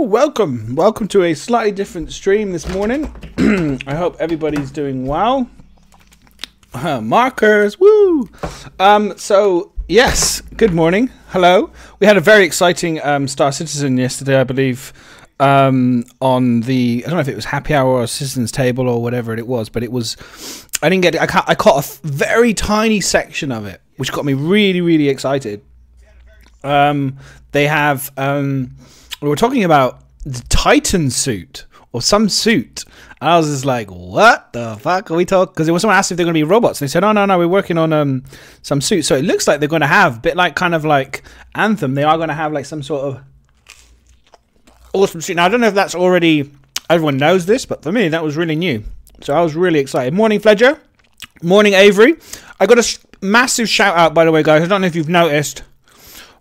Welcome. Welcome to a slightly different stream this morning. I hope everybody's doing well. Uh, markers, woo! Um, so, yes, good morning. Hello. We had a very exciting um, Star Citizen yesterday, I believe, um, on the, I don't know if it was happy hour or Citizens Table or whatever it was, but it was, I didn't get, I, ca- I caught a very tiny section of it, which got me really, really excited. Um, they have, um, we were talking about the Titan suit or some suit. And I was just like, what the fuck are we talking? Because there was someone asked if they're going to be robots. And they said, oh, no, no, we're working on um some suit. So it looks like they're going to have, a bit like kind of like Anthem, they are going to have like some sort of awesome suit. Now, I don't know if that's already, everyone knows this, but for me, that was really new. So I was really excited. Morning, Fledger. Morning, Avery. I got a massive shout out, by the way, guys. I don't know if you've noticed,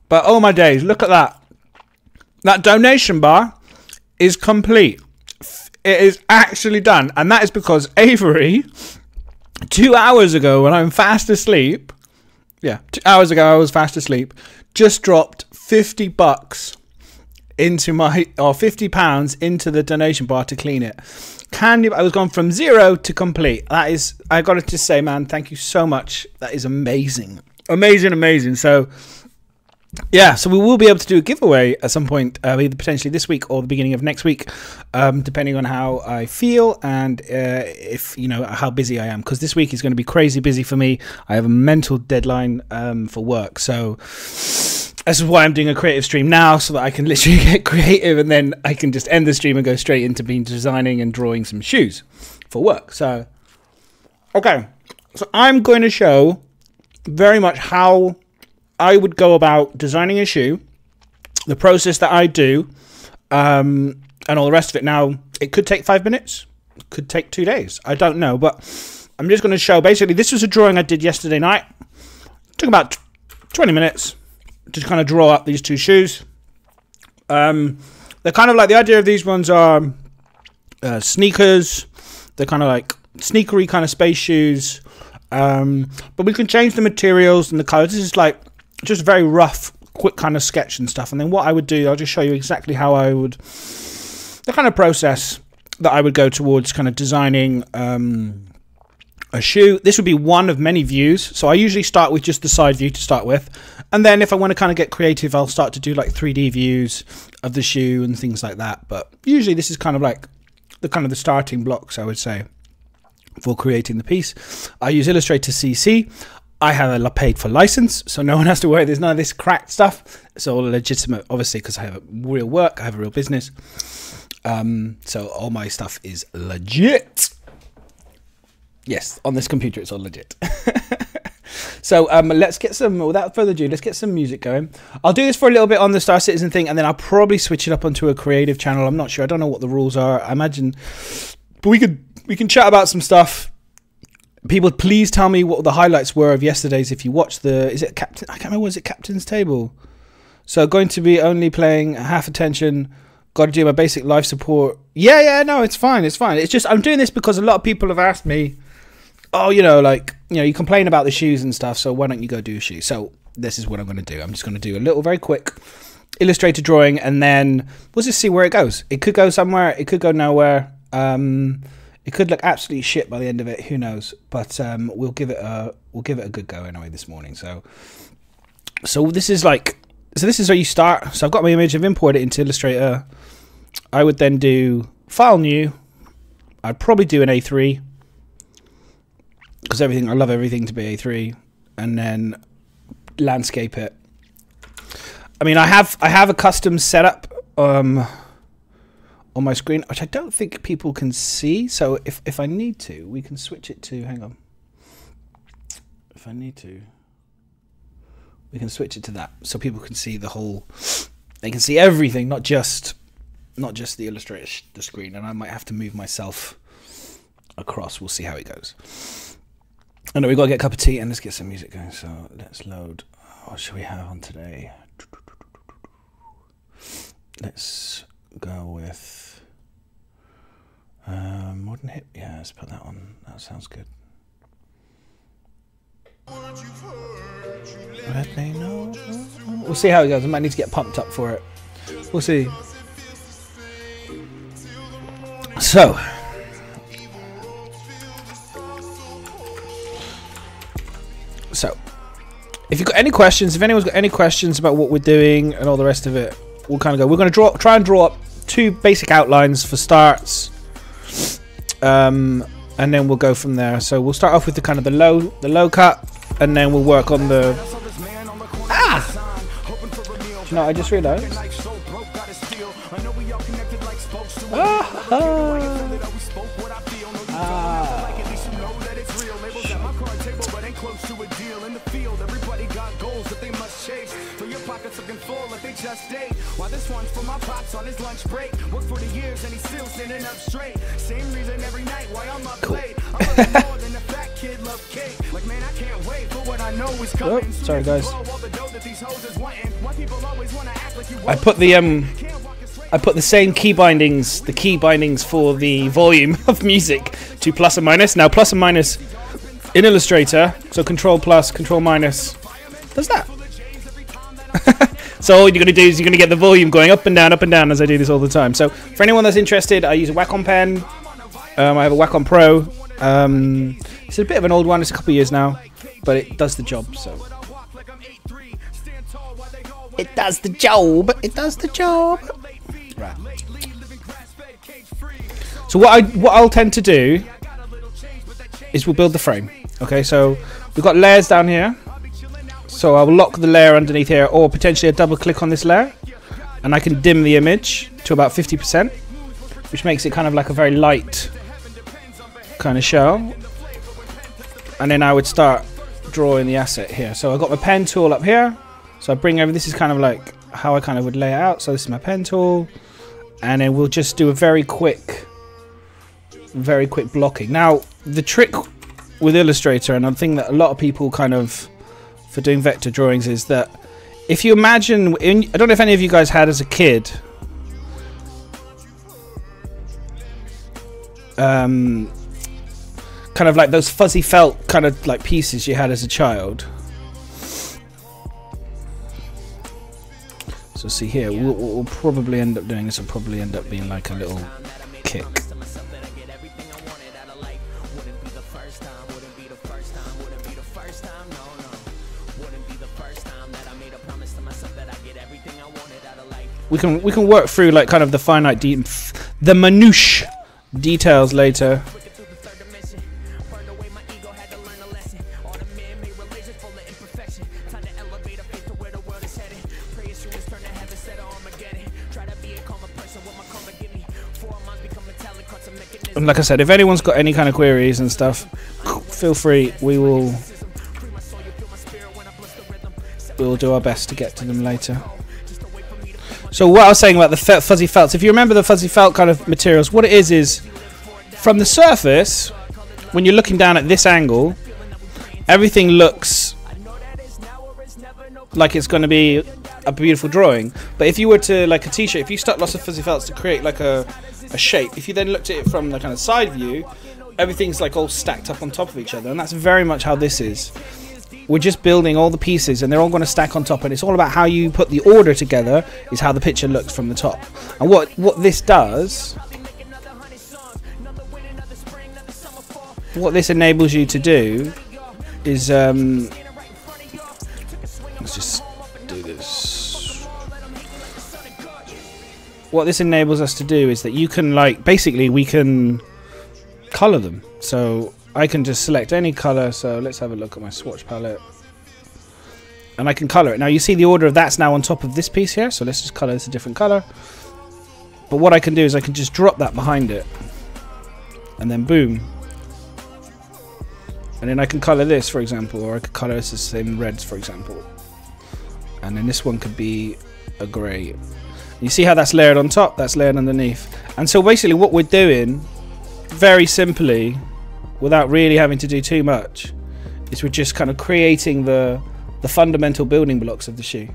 but oh my days, look at that. That donation bar is complete. It is actually done. And that is because Avery, two hours ago when I'm fast asleep, yeah, two hours ago I was fast asleep, just dropped 50 bucks into my, or 50 pounds into the donation bar to clean it. Can you, I was gone from zero to complete. That is, I got to just say, man, thank you so much. That is amazing. Amazing, amazing. So, yeah, so we will be able to do a giveaway at some point, uh, either potentially this week or the beginning of next week, um, depending on how I feel and uh, if you know how busy I am. Because this week is going to be crazy busy for me. I have a mental deadline um, for work, so this is why I'm doing a creative stream now, so that I can literally get creative and then I can just end the stream and go straight into being designing and drawing some shoes for work. So, okay, so I'm going to show very much how I would go about designing a shoe, the process that I do, um, and all the rest of it. Now, it could take five minutes, could take two days. I don't know, but I'm just going to show. Basically, this was a drawing I did yesterday night. took about 20 minutes to kind of draw up these two shoes. Um, they're kind of like the idea of these ones are uh, sneakers. They're kind of like sneakery kind of space shoes. Um, but we can change the materials and the colors. This is like just very rough, quick kind of sketch and stuff. And then what I would do, I'll just show you exactly how I would, the kind of process that I would go towards kind of designing um, a shoe. This would be one of many views. So I usually start with just the side view to start with. And then if I want to kind of get creative, I'll start to do like 3D views of the shoe and things like that. But usually this is kind of like the kind of the starting blocks, I would say for creating the piece. I use Illustrator CC. I have a paid for license, so no one has to worry. There's none of this cracked stuff. It's all legitimate, obviously, because I have a real work, I have a real business. Um, so all my stuff is legit. Yes, on this computer, it's all legit. so um, let's get some. Without further ado, let's get some music going. I'll do this for a little bit on the Star Citizen thing, and then I'll probably switch it up onto a creative channel. I'm not sure. I don't know what the rules are. I imagine, but we could we can chat about some stuff. People, please tell me what the highlights were of yesterday's. If you watched the, is it Captain? I can't remember. Was it Captain's Table? So going to be only playing half attention. Got to do my basic life support. Yeah, yeah, no, it's fine. It's fine. It's just I'm doing this because a lot of people have asked me. Oh, you know, like you know, you complain about the shoes and stuff. So why don't you go do a shoe? So this is what I'm going to do. I'm just going to do a little, very quick illustrator drawing, and then we'll just see where it goes. It could go somewhere. It could go nowhere. Um, it could look absolutely shit by the end of it. Who knows? But um, we'll give it a we'll give it a good go anyway this morning. So so this is like so this is where you start. So I've got my image. I've imported it into Illustrator. I would then do file new. I'd probably do an A3 because everything I love everything to be A3, and then landscape it. I mean, I have I have a custom setup. Um, on my screen, which I don't think people can see. So if, if I need to, we can switch it to, hang on. If I need to, we can switch it to that so people can see the whole, they can see everything, not just, not just the Illustrator, the screen. And I might have to move myself across. We'll see how it goes. I know we've got to get a cup of tea and let's get some music going. So let's load. What should we have on today? Let's go with uh, modern hip. Yeah, let's put that on. That sounds good. Let me know. We'll see how it goes. I might need to get pumped up for it. We'll see. So, so if you've got any questions, if anyone's got any questions about what we're doing and all the rest of it, we'll kind of go. We're going to draw, try and draw up two basic outlines for starts, um, and then we'll go from there. So we'll start off with the kind of the low, the low cut, and then we'll work on the. Ah! You know, I just realised. Ah, ah. Ah. just date. While this one's for my pops on his lunch break. Work for the years and he's still standing up straight. Same reason every night why I'm up late. I'm more than a fat kid love cake. Like man, I can't wait for what I know is coming. Oh, sorry guys. I put the um I put the same key bindings, the key bindings for the volume of music to plus and minus. Now plus and minus in Illustrator, so control plus, control minus does that. So all you're going to do is you're going to get the volume going up and down, up and down as I do this all the time. So for anyone that's interested, I use a Wacom pen. Um, I have a Wacom Pro. Um, it's a bit of an old one. It's a couple of years now, but it does the job. So it does the job. It does the job. Right. So what I what I'll tend to do is we'll build the frame. Okay, so we've got layers down here. So I will lock the layer underneath here or potentially a double click on this layer and I can dim the image to about 50% which makes it kind of like a very light kind of shell and then I would start drawing the asset here. So I've got my pen tool up here so I bring over, this is kind of like how I kind of would lay it out. So this is my pen tool and then we'll just do a very quick very quick blocking. Now the trick with Illustrator and I think that a lot of people kind of for doing vector drawings is that if you imagine, in, I don't know if any of you guys had as a kid, um, kind of like those fuzzy felt kind of like pieces you had as a child. So see here, we'll, we'll probably end up doing this will probably end up being like a little kick. We can we can work through like kind of the finite de the minutiae details later. And like I said, if anyone's got any kind of queries and stuff, feel free. We will we will do our best to get to them later. So what I was saying about the fuzzy felts, if you remember the fuzzy felt kind of materials, what it is is from the surface, when you're looking down at this angle, everything looks like it's going to be a beautiful drawing. But if you were to, like a t-shirt, if you stuck lots of fuzzy felts to create like a, a shape, if you then looked at it from the kind of side view, everything's like all stacked up on top of each other. And that's very much how this is we're just building all the pieces and they're all going to stack on top and it's all about how you put the order together is how the picture looks from the top. And what what this does what this enables you to do is um, let's just do this. What this enables us to do is that you can like basically we can color them. So I can just select any color. So let's have a look at my swatch palette. And I can color it. Now you see the order of that's now on top of this piece here. So let's just color this a different color. But what I can do is I can just drop that behind it. And then boom. And then I can color this, for example. Or I could color this same reds, for example. And then this one could be a grey. You see how that's layered on top? That's layered underneath. And so basically what we're doing, very simply, without really having to do too much is we're just kind of creating the the fundamental building blocks of the shoe.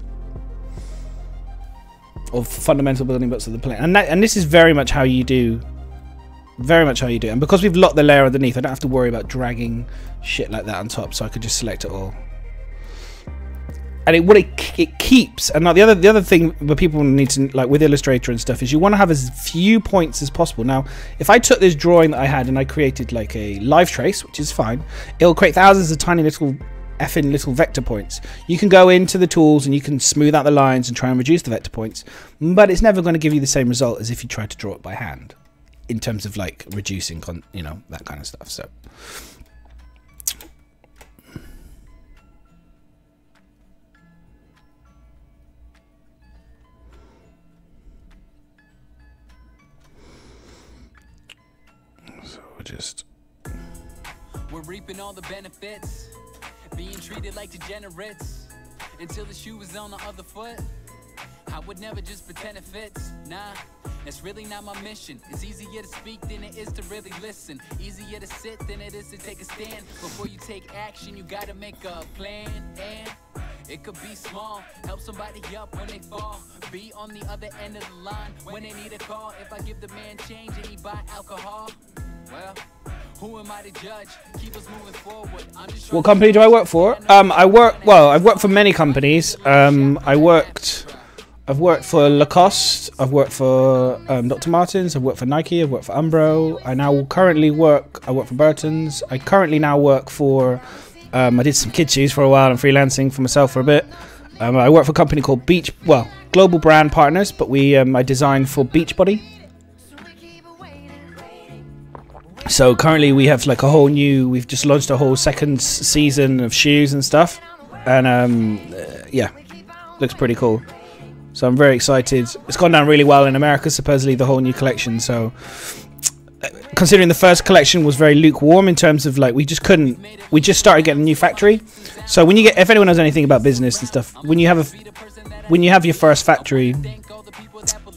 Or fundamental building blocks of the plane. And that, and this is very much how you do very much how you do it. and because we've locked the layer underneath I don't have to worry about dragging shit like that on top so I could just select it all and it what it, it keeps and now the other the other thing that people need to like with illustrator and stuff is you want to have as few points as possible. Now if i took this drawing that i had and i created like a live trace which is fine it'll create thousands of tiny little effing little vector points. You can go into the tools and you can smooth out the lines and try and reduce the vector points but it's never going to give you the same result as if you tried to draw it by hand in terms of like reducing con you know that kind of stuff. So just. We're reaping all the benefits, being treated like degenerates until the shoe is on the other foot. I would never just pretend it fits, nah. It's really not my mission. It's easier to speak than it is to really listen. Easier to sit than it is to take a stand. Before you take action, you gotta make a plan. And it could be small, help somebody up when they fall. Be on the other end of the line when they need a call. If I give the man change and he buy alcohol. Well, who am I to judge? Keep us moving forward. what company do I work for? Um, I work well. I've worked for many companies. Um, I worked. I've worked for Lacoste. I've worked for um, Dr. Martens. I've worked for Nike. I've worked for Umbro. I now currently work. I work for Burton's. I currently now work for. Um, I did some kid shoes for a while and freelancing for myself for a bit. Um, I work for a company called Beach. Well, Global Brand Partners, but we um, I designed for Beachbody. So currently we have like a whole new. We've just launched a whole second season of shoes and stuff, and um, uh, yeah, looks pretty cool. So I'm very excited. It's gone down really well in America. Supposedly the whole new collection. So uh, considering the first collection was very lukewarm in terms of like we just couldn't. We just started getting a new factory. So when you get, if anyone knows anything about business and stuff, when you have a, when you have your first factory,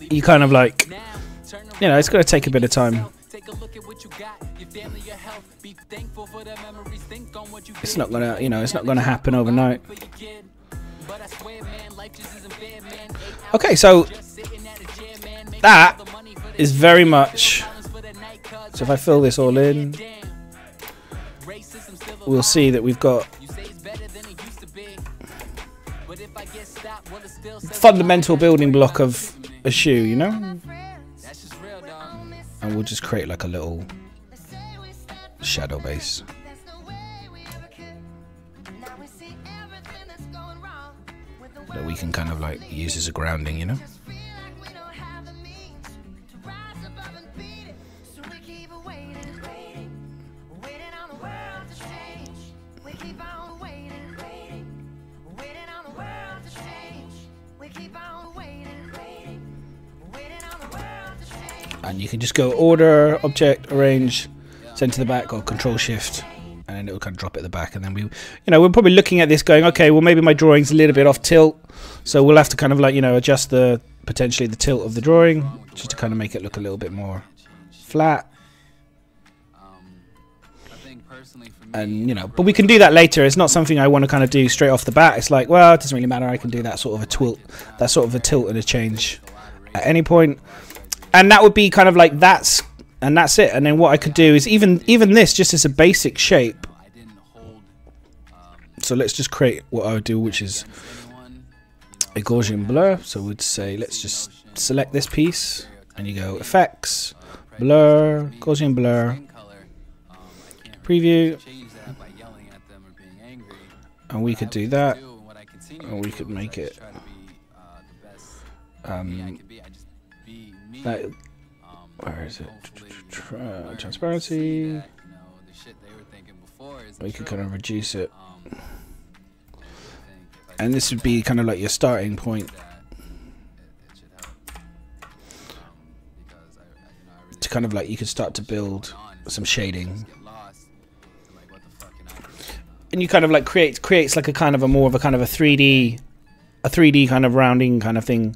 you kind of like, you know, it's going to take a bit of time. It's not gonna, you know, it's not gonna happen overnight. Okay, so that is very much. So if I fill this all in, we'll see that we've got fundamental building block of a shoe, you know? And we'll just create like a little shadow base. That we can kind of like use as a grounding, you know? and you can just go order, object, arrange, send to the back or control shift and then it'll kind of drop it at the back and then we you know we're probably looking at this going okay well maybe my drawing's a little bit off tilt so we'll have to kind of like you know adjust the potentially the tilt of the drawing just to kind of make it look a little bit more flat and you know but we can do that later it's not something i want to kind of do straight off the bat it's like well it doesn't really matter i can do that sort of a tilt that sort of a tilt and a change at any point. and that would be kind of like that's and that's it. And then what I could do is even even this just as a basic shape. So let's just create what I would do, which is Gaussian blur. So we'd say let's just select this piece, and you go effects, blur, Gaussian blur, preview, and we could do that, and we could make it. Um, that, where is it? transparency. We could kind of reduce it. And this would be kind of like your starting point. To kind of like you could start to build some shading. And you kind of like create creates like a kind of a more of a kind of a 3D a 3D kind of rounding kind of thing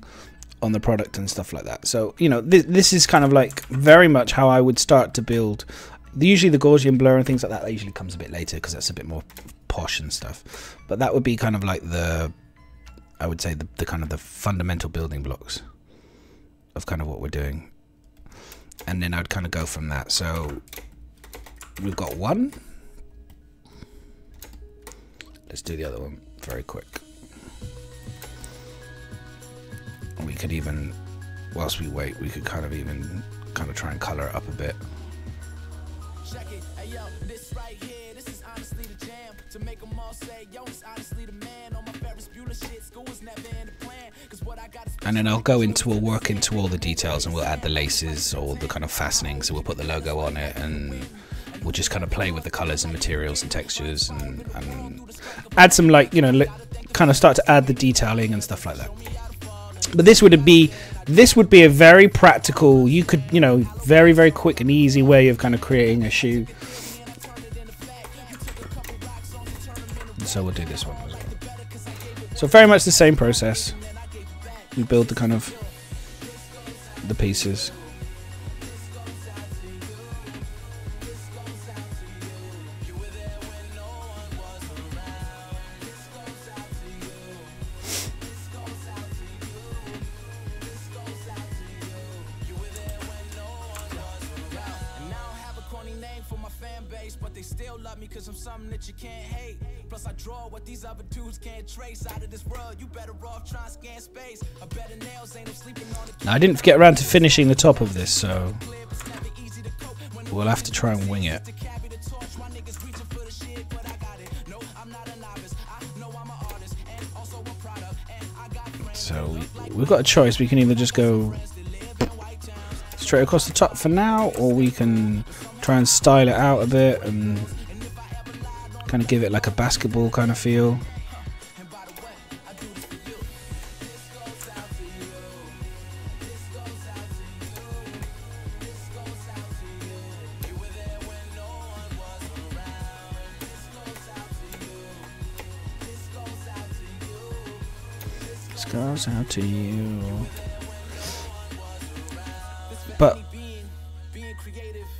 on the product and stuff like that. So, you know, this, this is kind of like very much how I would start to build. Usually the Gaussian blur and things like that, that usually comes a bit later because that's a bit more posh and stuff. But that would be kind of like the, I would say the, the kind of the fundamental building blocks of kind of what we're doing. And then I'd kind of go from that. So we've got one. Let's do the other one very quick. we could even, whilst we wait, we could kind of even kind of try and color it up a bit. Check it, hey yo, this right here, this is honestly the jam. To make them all say, yo, it's honestly the man. On my Ferris Bueller shit, school was never in the plan. Cause what I got is And then I'll go into, we'll work into all the details and we'll add the laces or the kind of fastenings. So we'll put the logo on it and we'll just kind of play with the colors and materials and textures and, and add some like, you know, li- kind of start to add the detailing and stuff like that. But this would be, this would be a very practical, you could, you know, very, very quick and easy way of kind of creating a shoe. And so we'll do this one. So very much the same process we build the kind of the pieces. Now, I didn't get around to finishing the top of this, so we'll have to try and wing it. So we've got a choice. We can either just go straight across the top for now, or we can try and style it out a bit and kind of give it like a basketball kind of feel. Goes out to you. But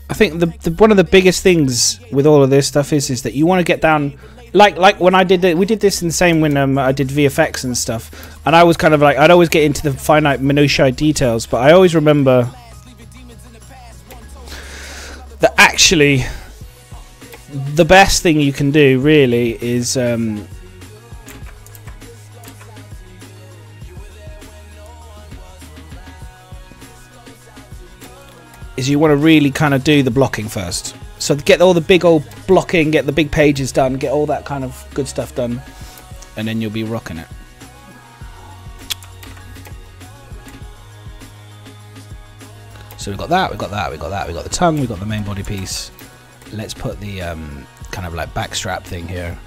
I think the, the one of the biggest things with all of this stuff is is that you want to get down like like when I did it we did this in the same when um, I did VFX and stuff and I was kind of like I'd always get into the finite minutiae details but I always remember that actually the best thing you can do really is um, is you want to really kind of do the blocking first. So get all the big old blocking, get the big pages done, get all that kind of good stuff done, and then you'll be rocking it. So we've got that, we've got that, we've got that, we've got the tongue, we've got the main body piece. Let's put the um, kind of like backstrap thing here.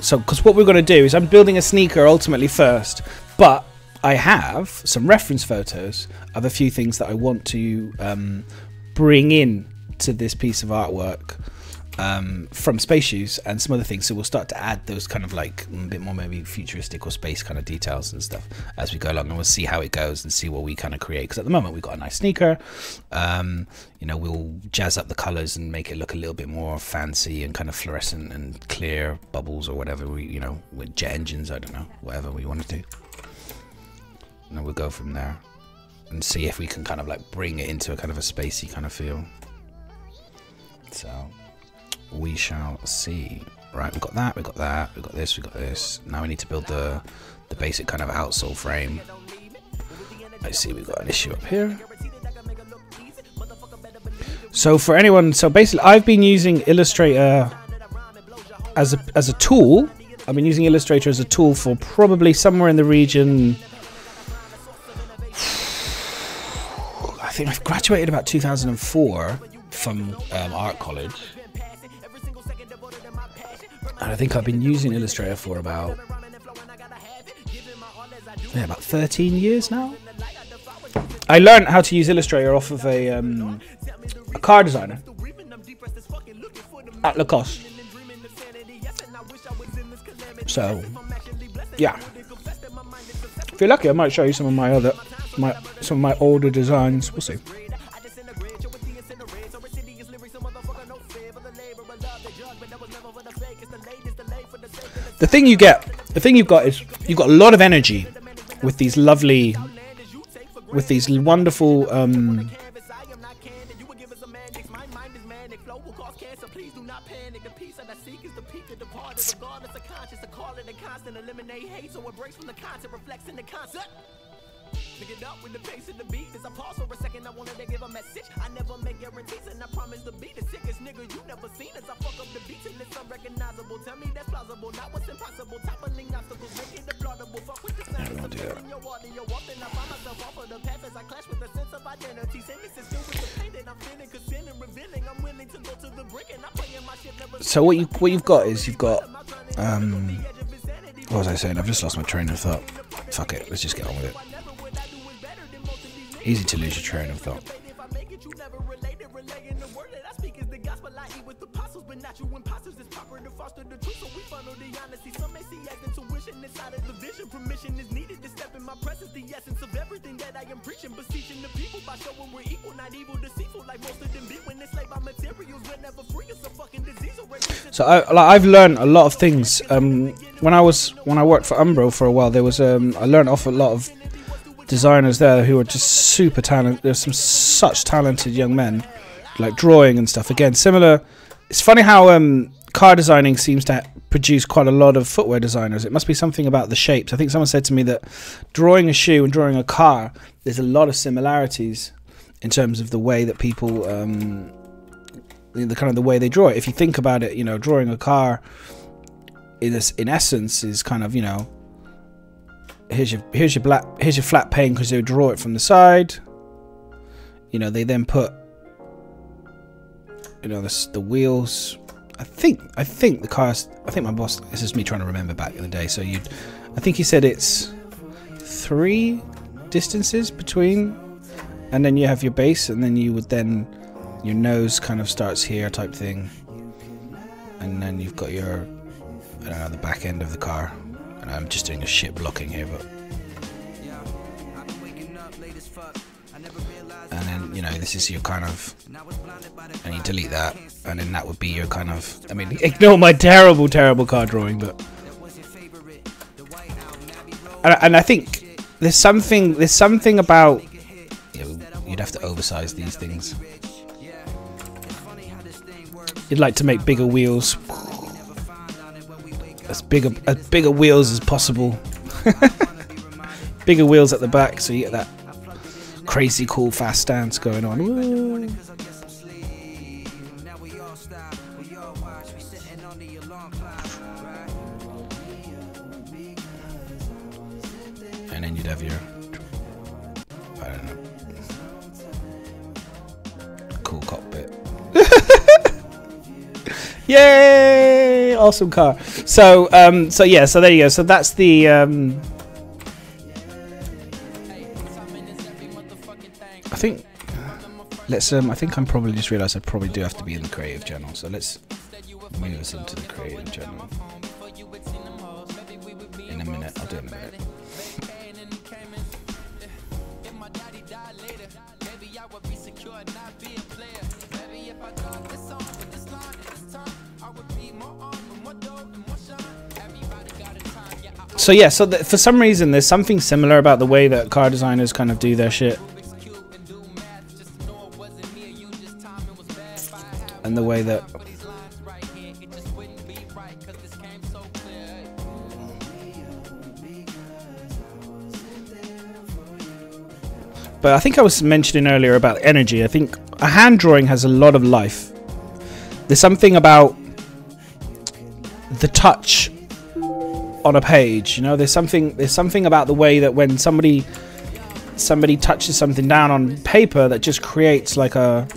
So, because what we're going to do is I'm building a sneaker ultimately first, but I have some reference photos of a few things that I want to um, bring in to this piece of artwork um, from space shoes and some other things. So we'll start to add those kind of like a bit more maybe futuristic or space kind of details and stuff as we go along, and we'll see how it goes and see what we kind of create. Because at the moment we've got a nice sneaker. Um, you know, we'll jazz up the colors and make it look a little bit more fancy and kind of fluorescent and clear bubbles or whatever we, you know, with jet engines. I don't know, whatever we want to do and then we'll go from there and see if we can kind of like bring it into a kind of a spacey kind of feel. So we shall see. Right, we've got that, we've got that, we've got this, we've got this. Now we need to build the the basic kind of outsole frame. I see we've got an issue up here. So for anyone, so basically I've been using Illustrator as a as a tool. I've been using Illustrator as a tool for probably somewhere in the region think I've graduated about 2004 from um, art college. And I think I've been using Illustrator for about yeah, about 13 years now. I learned how to use Illustrator off of a um, a car designer at Lacoste. So, yeah. If you're lucky, I might show you some of my other, my some of my older designs. We'll see. The thing you get, the thing you've got is you've got a lot of energy with these lovely, with these wonderful um, nigga never seen. As I fuck up the beat till it's unrecognizable. Tell me that's plausible, not what's impossible. Toppling obstacles, make it applaudable. Fuck with the sound Yeah, of we'll do in your. Often I find myself off of the path as I clash with a sense of identity. Is with the pain that I'm feeling, concealing, revealing. I'm willing to go to the brink, and I'm my shit never. So what you what you've got is you've got um what was I saying? I've just lost my train of thought. Fuck it, let's just get on with it. Easy to lose your train of thought. Is needed to step in my presence. The essence of everything that I am preaching, beseeching the people by showing we're equal, not evil, deceitful. Like most of them be when by materials. We're never free. It's a fucking disease. Already So I, like, I've learned a lot of things. Um, when I was when I worked for Umbro for a while, there was um, I learned off a lot of designers there who are just super talented. There's some such talented young men, like drawing and stuff. Again, similar. It's funny how um, car designing seems to produce quite a lot of footwear designers. It must be something about the shapes. I think someone said to me that drawing a shoe and drawing a car, there's a lot of similarities in terms of the way that people. Um, the kind of the way they draw it. If you think about it, you know, drawing a car in this, in essence is kind of you know, here's your here's your black here's your flat pane because they draw it from the side. You know, they then put you know the the wheels. I think I think the cars. I think my boss. This is me trying to remember back in the day. So you, I think he said it's three distances between, and then you have your base, and then you would then your nose kind of starts here type thing and then you've got your I don't know the back end of the car and I'm just doing a shit blocking here but and then you know this is your kind of and you delete that and then that would be your kind of I mean ignore my terrible terrible car drawing but and, and I think there's something there's something about you know, you'd have to oversize these things You'd like to make bigger wheels. As bigger as bigger wheels as possible. bigger wheels at the back so you get that crazy cool fast dance going on. Woo. And then you'd have your I don't know. Cool cockpit. Yay! Awesome car. So, um, so yeah, so there you go. So that's the. Um, Let's. Um, I think I'm probably just realised I probably do have to be in the creative channel. So let's move us into the creative channel. In a minute, I'll do it in a minute. So yeah, so for some reason there's something similar about the way that car designers kind of do their shit. And the way that But I think I was mentioning earlier about energy. I think a hand drawing has a lot of life. There's something about the touch on a page. You know, there's something there's something about the way that when somebody somebody touches something down on paper that just creates like a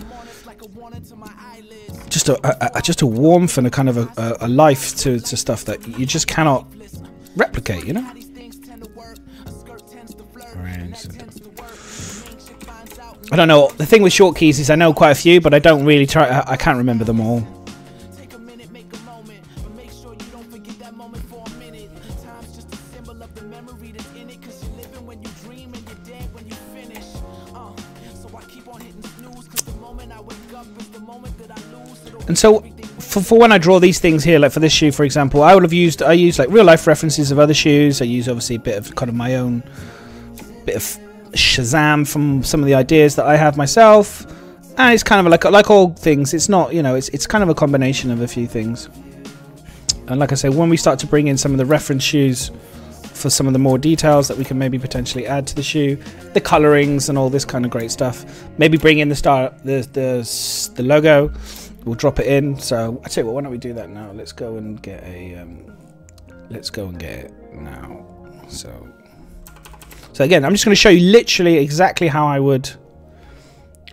just a, a, a just a warmth and a kind of a, a, life to, to stuff that you just cannot replicate. You know. I don't know. The thing with short keys is I know quite a few, but I don't really try. I, I can't remember them all. And so, for, for when I draw these things here, like for this shoe, for example, I would have used I use like real life references of other shoes. I use obviously a bit of kind of my own bit of Shazam from some of the ideas that I have myself. And it's kind of like like all things, it's not you know it's it's kind of a combination of a few things. And like I say, when we start to bring in some of the reference shoes for some of the more details that we can maybe potentially add to the shoe, the colorings and all this kind of great stuff. Maybe bring in the star, the the the logo. We'll drop it in. So I tell you what, why don't we do that now? Let's go and get a. Um, let's go and get it now. So. So again, I'm just going to show you literally exactly how I would,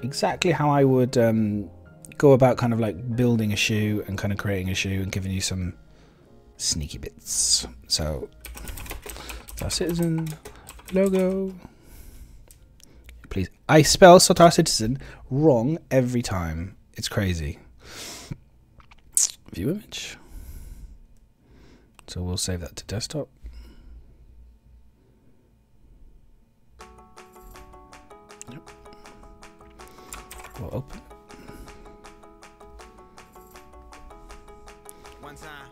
exactly how I would um, go about kind of like building a shoe and kind of creating a shoe and giving you some sneaky bits. So, Star Citizen logo. Please, I spell Star Citizen wrong every time. It's crazy. View image. So we'll save that to desktop. Yep. We'll open. One time.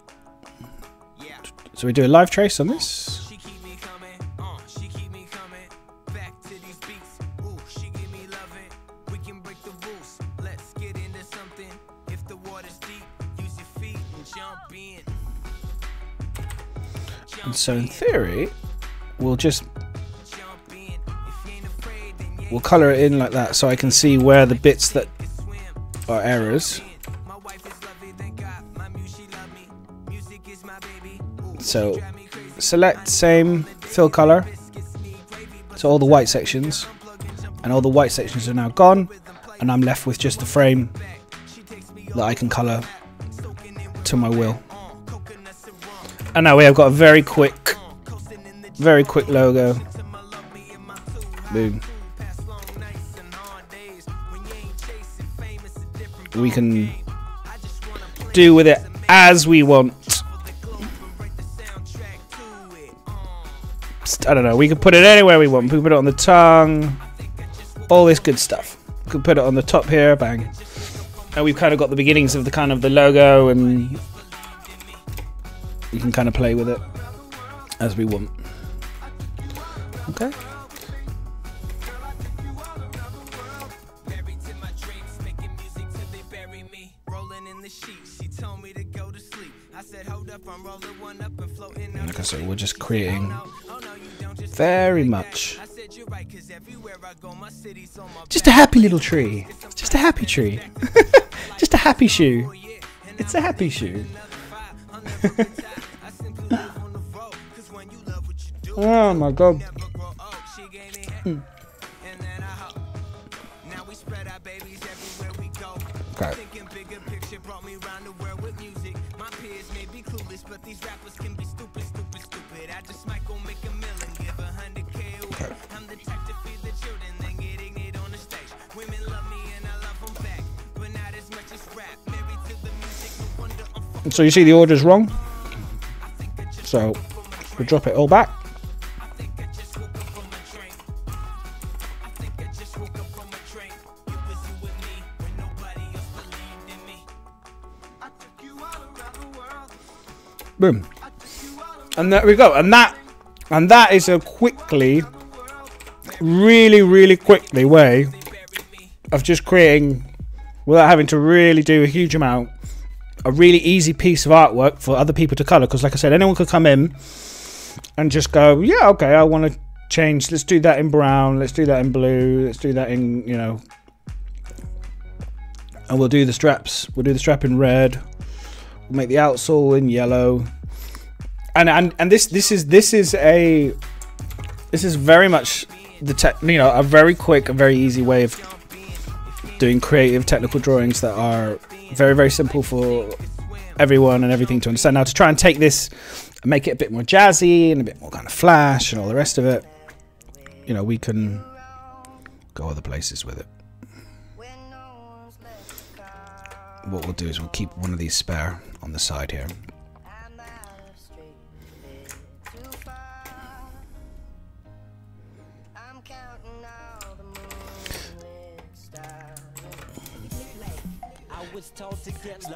Yeah. So we do a live trace on this. And so in theory, we'll just we'll color it in like that so I can see where the bits that are errors. So select same fill color. So all the white sections and all the white sections are now gone and I'm left with just the frame that I can color to my will. And now we have got a very quick very quick logo. Boom. We can do with it as we want. I don't know. We could put it anywhere we want. We could put it on the tongue. All this good stuff. We could put it on the top here. Bang. And we've kind of got the beginnings of the kind of the logo, and we can kind of play with it as we want. Okay. Married to my dreams, making music till they bury me. Rolling in the sheets, she told me to go to sleep. I said, hold up, I'm rolling one up and floating out. Like I said, we're just creating no, you don't just very much. I said you're right, cause everywhere I go, my city's on my Just a happy little tree. Just a happy tree. just a happy shoe. It's a happy shoe. Oh, babies everywhere we go. Okay. Thinking bigger picture brought me round the world with music. My peers may be clueless, but these rappers can be stupid, stupid, stupid. I just might go make a million, give a hundred K away. I'm the type to feed the children, then get ignorant on the stage. Women love me and I love them back, but not as much as rap. Married to the music, no wonder I'm fucking So you see the order's wrong. So we drop it all back. Boom. And there we go. And that and that is a quickly really, really quickly way of just creating without having to really do a huge amount a really easy piece of artwork for other people to color because like i said anyone could come in and just go yeah okay i want to change let's do that in brown let's do that in blue let's do that in you know and we'll do the straps we'll do the strap in red we'll make the outsole in yellow. And and and this this is this is a this is very much the tech you know a very quick a very easy way of doing creative technical drawings that are very very simple for everyone and everything to understand. Now to try and take this and make it a bit more jazzy and a bit more kind of flash and all the rest of it you know we can go other places with it. What we'll do is we'll keep one of these spare on the side here.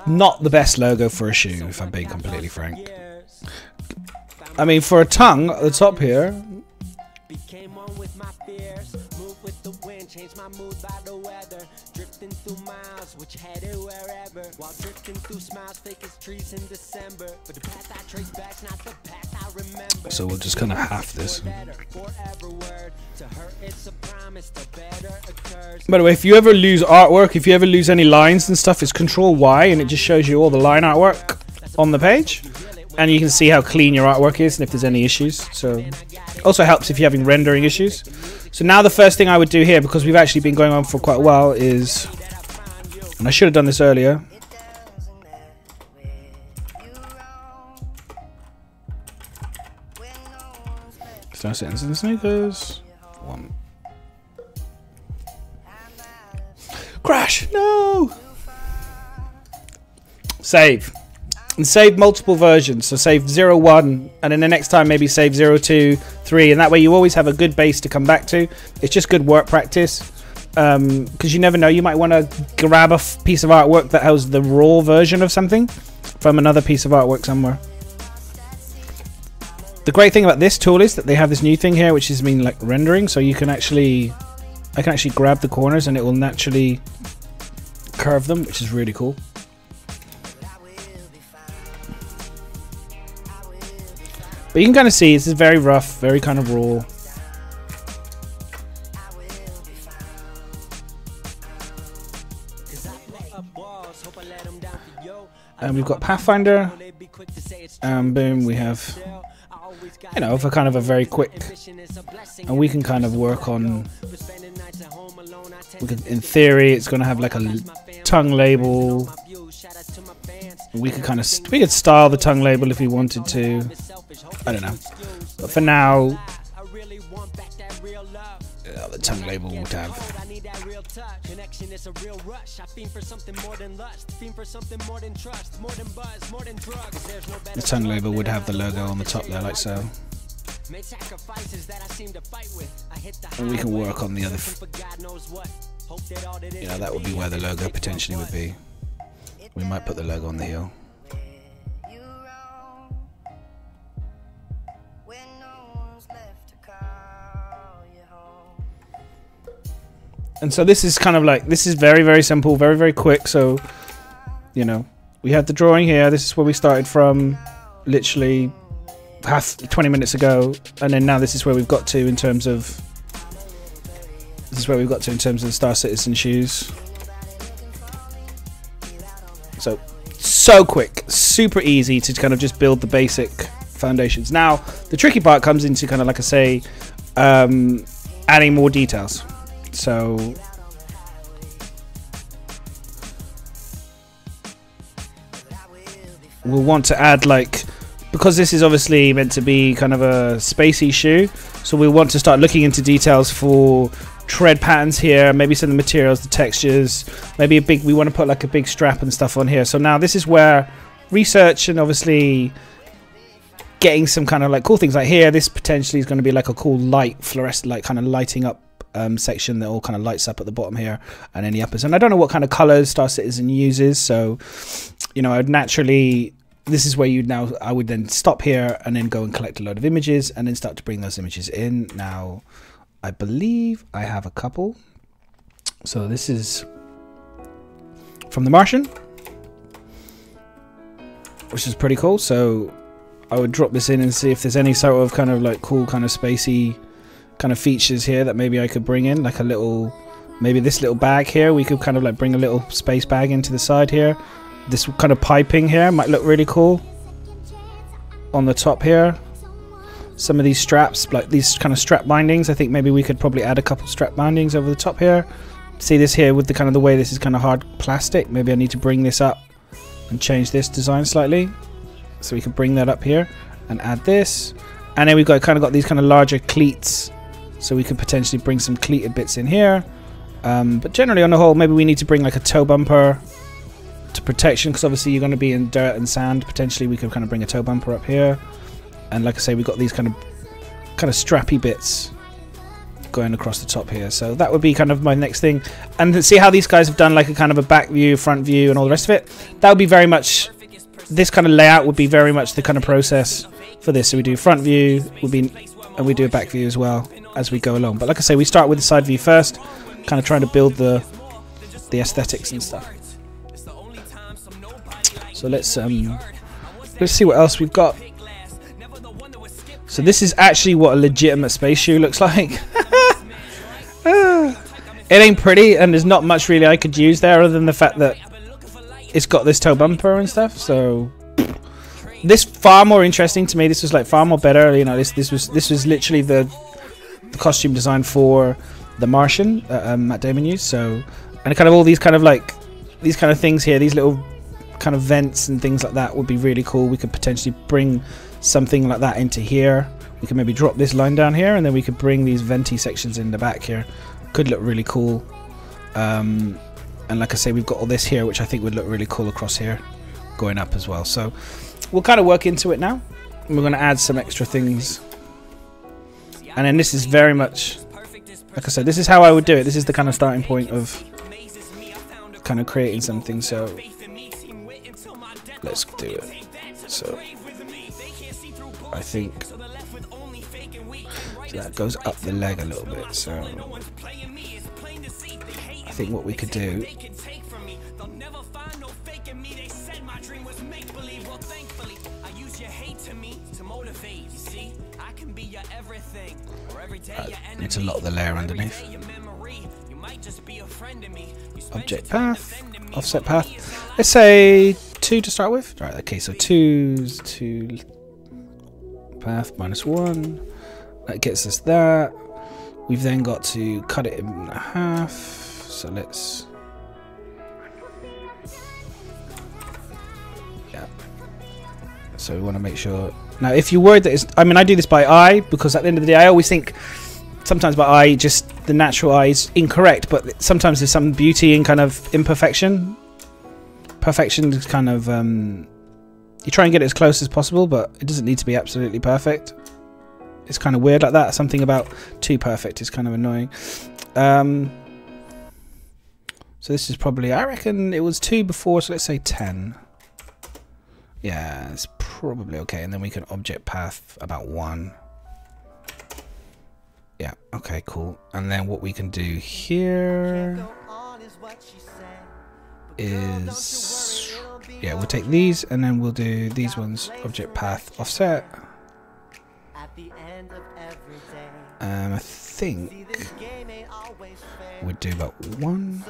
Not the best logo for a shoe if i'm being completely frank. I mean, for a tongue at the top here, Came on with my fears, move with the wind, change my mood by the weather. Drifting through miles, which headed wherever. While drifting through smiles, fake as trees in December. But the path I trace back's not the path I remember. So we'll just kind of half this. Better, forever word. To her, it's a promise, the better occurs. By the way, if you ever lose artwork, if you ever lose any lines and stuff, it's Control Y and it just shows you all the line artwork on the page. And you can see how clean your artwork is and if there's any issues. So also helps if you're having rendering issues. So now the first thing I would do here, because we've actually been going on for quite a while, is and I should have done this earlier. Star and Sneakers. One. Crash! No! Save. And save multiple versions. So save 0, 1, and then the next time maybe save 0, 2, 3. And that way you always have a good base to come back to. It's just good work practice. Um, because you never know, you might want to grab a piece of artwork that has the raw version of something from another piece of artwork somewhere. The great thing about this tool is that they have this new thing here, which is mean like rendering. So you can actually, I can actually grab the corners and it will naturally curve them, which is really cool. But you can kind of see this is very rough, very kind of raw. And we've got Pathfinder. And boom, we have, you know, for kind of a very quick. And we can kind of work on. We could, in theory, it's going to have like a tongue label. We could kind of we could style the tongue label if we wanted to. I don't know. But for now, the tongue label would have. Connection is a real rush. I fiend for something more than lust. Fiend for something more than trust. More than buzz, more than drugs. There's no better The tongue label would have the logo on the top there, like so. And we can work on the other. You know, that would be where the logo potentially would be. We might put the logo on the heel. And so this is kind of like this is very very simple, very very quick. So, you know, we have the drawing here. This is where we started from, literally half 20 minutes ago, and then now this is where we've got to in terms of. This is where we've got to in terms of the Star Citizen shoes. So, so quick, super easy to kind of just build the basic foundations. Now, the tricky part comes into kind of like I say, um, adding more details. So we'll want to add like because this is obviously meant to be kind of a spacey shoe so we want to start looking into details for tread patterns here maybe some of the materials the textures maybe a big we want to put like a big strap and stuff on here. So now this is where research and obviously getting some kind of like cool things. Like here this potentially is going to be like a cool light fluorescent like kind of lighting up um, section that all kind of lights up at the bottom here and any uppers. And i don't know what kind of colors star citizen uses so you know i'd naturally this is where you now i would then stop here and then go and collect a load of images and then start to bring those images in. Now i believe i have a couple. So this is from the martian which is pretty cool. So i would drop this in and see if there's any sort of kind of like cool kind of spacey kind of features here that maybe i could bring in like a little maybe this little bag here. We could kind of like bring a little space bag into the side here. This kind of piping here might look really cool. On the top here some of these straps like these kind of strap bindings. I think maybe we could probably add a couple strap bindings over the top here. See this here with the kind of the way this is kind of hard plastic. Maybe i need to bring this up and change this design slightly. So we can bring that up here and add this. And then we've got kind of got these kind of larger cleats so we could potentially bring some cleated bits in here. Um, but generally on the whole maybe we need to bring like a toe bumper to protection because obviously you're going to be in dirt and sand. Potentially we could kind of bring a toe bumper up here. And like i say we've got these kind of kind of strappy bits going across the top here. So that would be kind of my next thing. And see how these guys have done like a kind of a back view front view and all the rest of it? That would be very much this kind of layout would be very much the kind of process for this. So we do front view would be and we do a back view as well as we go along. But like I say, we start with the side view first, kind of trying to build the the aesthetics and stuff. So let's um let's see what else we've got. So this is actually what a legitimate space shoe looks like. it ain't pretty, and there's not much really I could use there other than the fact that it's got this toe bumper and stuff. So this far more interesting to me. This was like far more better. You know, this this was this was literally the the costume design for the Martian that um, Matt Damon used. So and kind of all these kind of like these kind of things here, these little kind of vents and things like that would be really cool. We could potentially bring something like that into here. We could maybe drop this line down here, and then we could bring these venti sections in the back here. Could look really cool. Um, and like I say, we've got all this here, which I think would look really cool across here, going up as well. So we'll kind of work into it now. We're going to add some extra things. And then this is very much, like I said, this is how I would do it. This is the kind of starting point of kind of creating something. So let's do it. So I think so that goes up the leg a little bit. So I think what we could do Uh, needs a lot of the layer underneath. Object path, offset path. Let's say two to start with. Right, okay, so two, two path minus one. That gets us that. We've then got to cut it in half. So let's. So we want to make sure. Now, if you're worried that it's. I mean, I do this by eye because at the end of the day, I always think sometimes by eye, just the natural eye is incorrect, but sometimes there's some beauty in kind of imperfection. Perfection is kind of. Um, you try and get it as close as possible, but it doesn't need to be absolutely perfect. It's kind of weird like that. Something about too perfect is kind of annoying. Um, so this is probably, I reckon it was two before, so let's say 10. Yeah, it's probably okay. And then we can object path about one. Yeah, okay, cool. And then what we can do here is yeah, we'll take these and then we'll do these ones object path offset. Um, I think we'd do about one.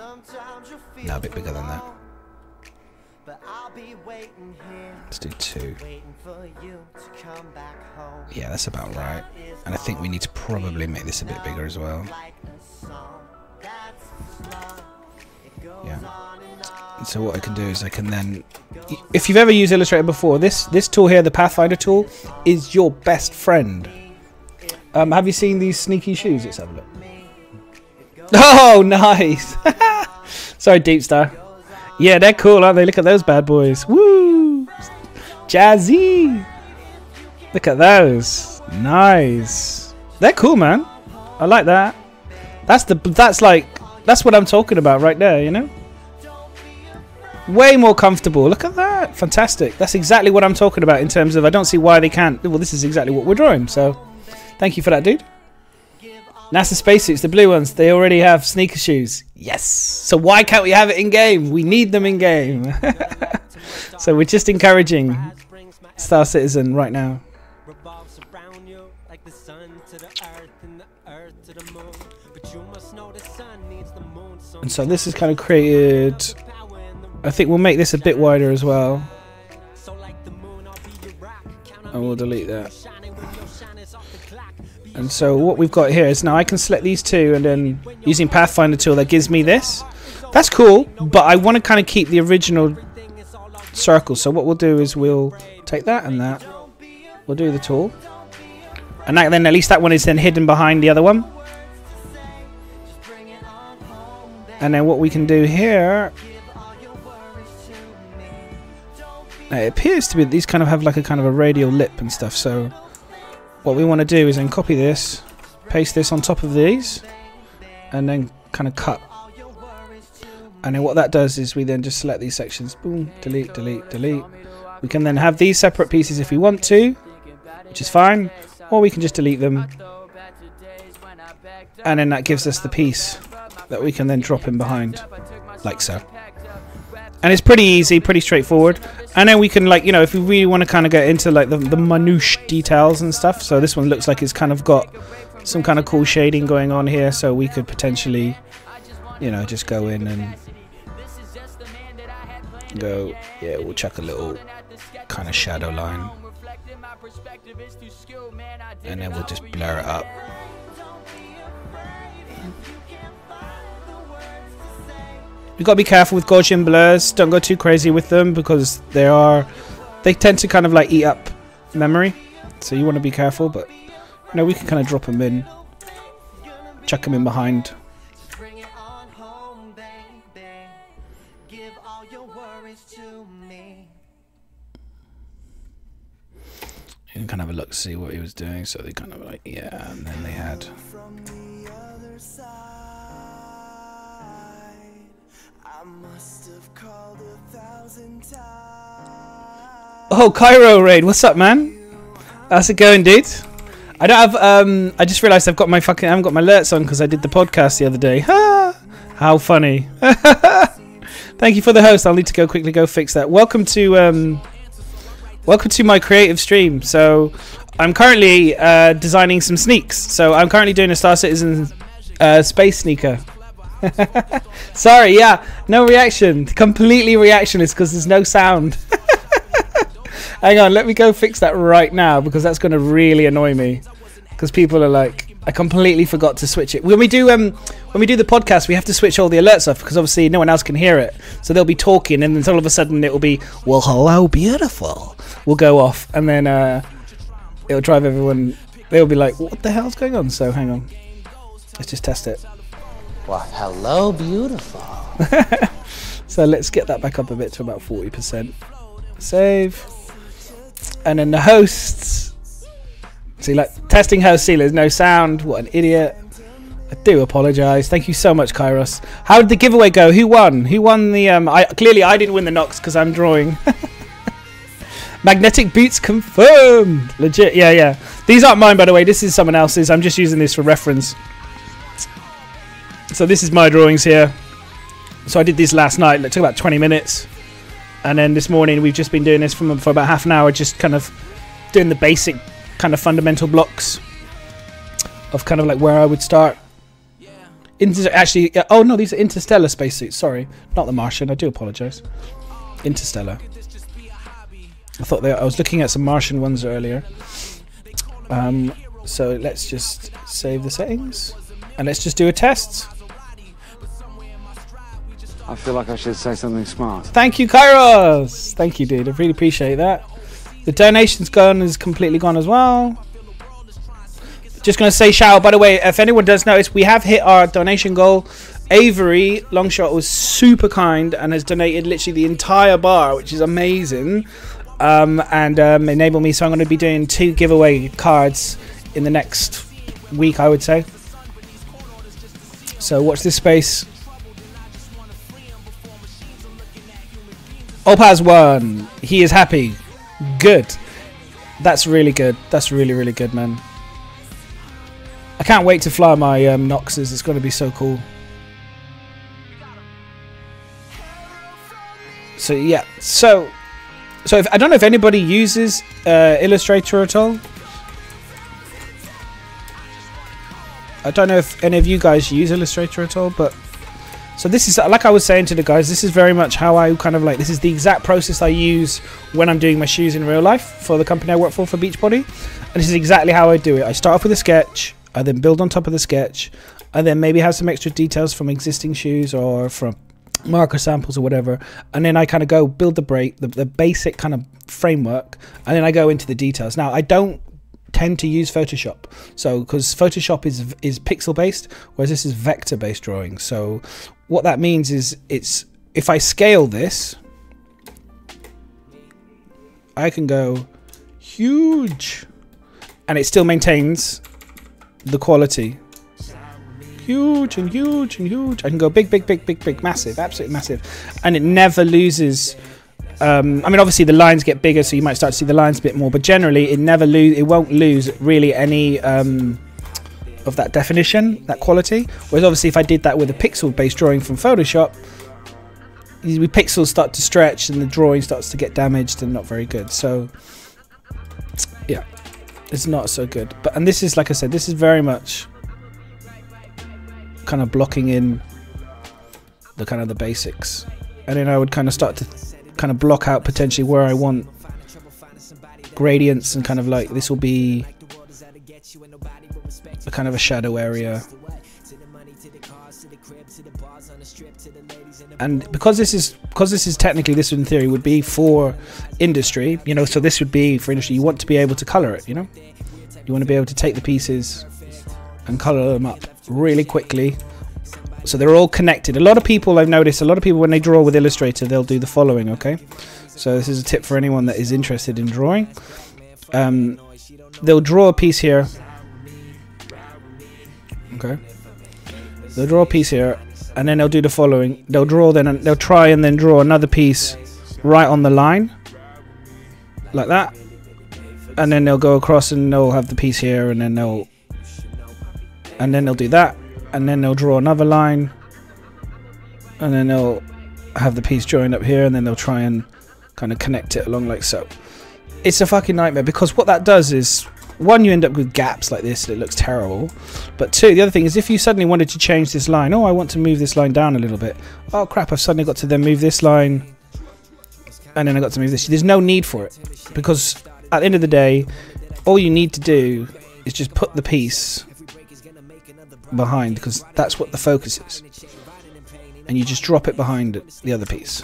No, a bit bigger than that. Let's do two. Yeah, that's about right. And I think we need to probably make this a bit bigger as well. Yeah. So what I can do is I can then, if you've ever used Illustrator before, this this tool here, the Pathfinder tool, is your best friend. Um, have you seen these sneaky shoes? Let's have a look. Oh, nice! Sorry, Deep Star. Yeah, they're cool, aren't they? Look at those bad boys. Woo! Jazzy! Look at those. Nice. They're cool, man. I like that. That's the that's like that's what I'm talking about right there, you know? Way more comfortable. Look at that. Fantastic. That's exactly what I'm talking about in terms of I don't see why they can't. Well, this is exactly what we're drawing. So, thank you for that, dude. NASA spacesuits, the blue ones, they already have sneaker shoes. Yes. So why can't we have it in game? We need them in game. so we're just encouraging Star Citizen right now. And so this is kind of created. I think we'll make this a bit wider as well. And we'll delete that. And so what we've got here is now I can select these two and then using Pathfinder tool that gives me this. That's cool, but I want to kind of keep the original circle. So what we'll do is we'll take that and that. We'll do the tool. And that, then at least that one is then hidden behind the other one. And then what we can do here it appears to be that these kind of have like a kind of a radial lip and stuff so what we want to do is then copy this paste this on top of these and then kind of cut and then what that does is we then just select these sections boom delete delete delete we can then have these separate pieces if we want to which is fine or we can just delete them. And then that gives us the piece that we can then drop in behind, like so. And it's pretty easy, pretty straightforward. And then we can like, you know, if we really want to kind of get into like the, the minutiae details and stuff. So this one looks like it's kind of got some kind of cool shading going on here. So we could potentially, you know, just go in and go, yeah, we'll chuck a little kind of shadow line. And then we'll just blur it up. You've got to be careful with Gaussian blurs. Don't go too crazy with them because they are, they tend to kind of like eat up memory. So you want to be careful, but you know, we can kind of drop them in, chuck them in behind. Bring it on home, baby. Give all your worries to me. You can kind of have a look, see what he was doing. So they kind of like, yeah, and then they had. Oh, Cairo Raid, what's up, man? How's it going, dude? I don't have. Um, I just realised I've got my fucking. I haven't got my alerts on because I did the podcast the other day. How funny! Thank you for the host. I'll need to go quickly go fix that. Welcome to um, welcome to my creative stream. So, I'm currently uh, designing some sneaks. So I'm currently doing a Star Citizen uh, space sneaker. Sorry, yeah, no reaction. Completely reactionless because there's no sound. Hang on, let me go fix that right now because that's going to really annoy me. Because people are like, I completely forgot to switch it. When we do um when we do the podcast, we have to switch all the alerts off because obviously no one else can hear it. So they'll be talking, and then all of a sudden it will be, well, hello, beautiful. Will go off, and then uh, it'll drive everyone. They'll be like, what the hell's going on? So hang on, let's just test it. Well, hello, beautiful. So let's get that back up a bit to about 40%. Save. And then the hosts. See, like, testing host sealers, no sound. What an idiot. I do apologise. Thank you so much, Kairos. How did the giveaway go? Who won? Who won the... um? I Clearly, I didn't win the Nox because I'm drawing. Magnetic boots confirmed. Legit, yeah, yeah. These aren't mine, by the way. This is someone else's. I'm just using this for reference. So this is my drawings here. So I did these last night. It took about 20 minutes. And then this morning we've just been doing this from, for about half an hour, just kind of doing the basic kind of fundamental blocks of kind of like where I would start. Inter- actually, oh no, these are interstellar spacesuits. Sorry, not the Martian. I do apologize. Interstellar. I thought they, I was looking at some Martian ones earlier. Um, so let's just save the settings and let's just do a test. I feel like I should say something smart. Thank you, Kairos. Thank you, dude. I really appreciate that. The donation's gone is completely gone as well. Just gonna say shout out. By the way, if anyone does notice, we have hit our donation goal. Avery Longshot was super kind and has donated literally the entire bar, which is amazing. Um, and um, enable me, so I'm going to be doing two giveaway cards in the next week, I would say. So watch this space. Opaz won. He is happy. Good. That's really good. That's really, really good, man. I can't wait to fly my um, Noxes. It's going to be so cool. So yeah. So, so if I don't know if anybody uses uh, Illustrator at all. I don't know if any of you guys use Illustrator at all, but so this is like I was saying to the guys. This is very much how I kind of like. This is the exact process I use when I'm doing my shoes in real life for the company I work for for Beachbody, and this is exactly how I do it. I start off with a sketch. I then build on top of the sketch. and then maybe have some extra details from existing shoes or from marker samples or whatever, and then I kind of go build the break, the, the basic kind of framework, and then I go into the details. Now I don't tend to use Photoshop, so because Photoshop is is pixel based, whereas this is vector based drawing. So what that means is it's if I scale this, I can go huge, and it still maintains the quality huge and huge and huge. I can go big, big, big, big, big, massive, absolutely massive, and it never loses Um, I mean, obviously the lines get bigger, so you might start to see the lines a bit more. But generally, it never lose. It won't lose really any um, of that definition, that quality. Whereas obviously, if I did that with a pixel-based drawing from Photoshop, the pixels start to stretch and the drawing starts to get damaged and not very good. So, yeah, it's not so good. But and this is like I said, this is very much kind of blocking in the kind of the basics, and then I would kind of start to kind of block out potentially where I want gradients and kind of like this will be a kind of a shadow area. And because this is because this is technically this in theory would be for industry, you know, so this would be for industry. You want to be able to color it, you know, you want to be able to take the pieces and color them up really quickly so they're all connected. A lot of people I've noticed, a lot of people when they draw with Illustrator, they'll do the following. Okay, so this is a tip for anyone that is interested in drawing. Um, they'll draw a piece here. Okay, they'll draw a piece here, and then they'll do the following. They'll draw then they'll try and then draw another piece right on the line, like that, and then they'll go across and they'll have the piece here, and then they'll and then they'll do that and then they'll draw another line and then they'll have the piece joined up here and then they'll try and kind of connect it along like so. It's a fucking nightmare because what that does is one you end up with gaps like this and it looks terrible but two the other thing is if you suddenly wanted to change this line oh i want to move this line down a little bit oh crap i've suddenly got to then move this line and then i got to move this there's no need for it because at the end of the day all you need to do is just put the piece behind because that's what the focus is. And you just drop it behind the other piece.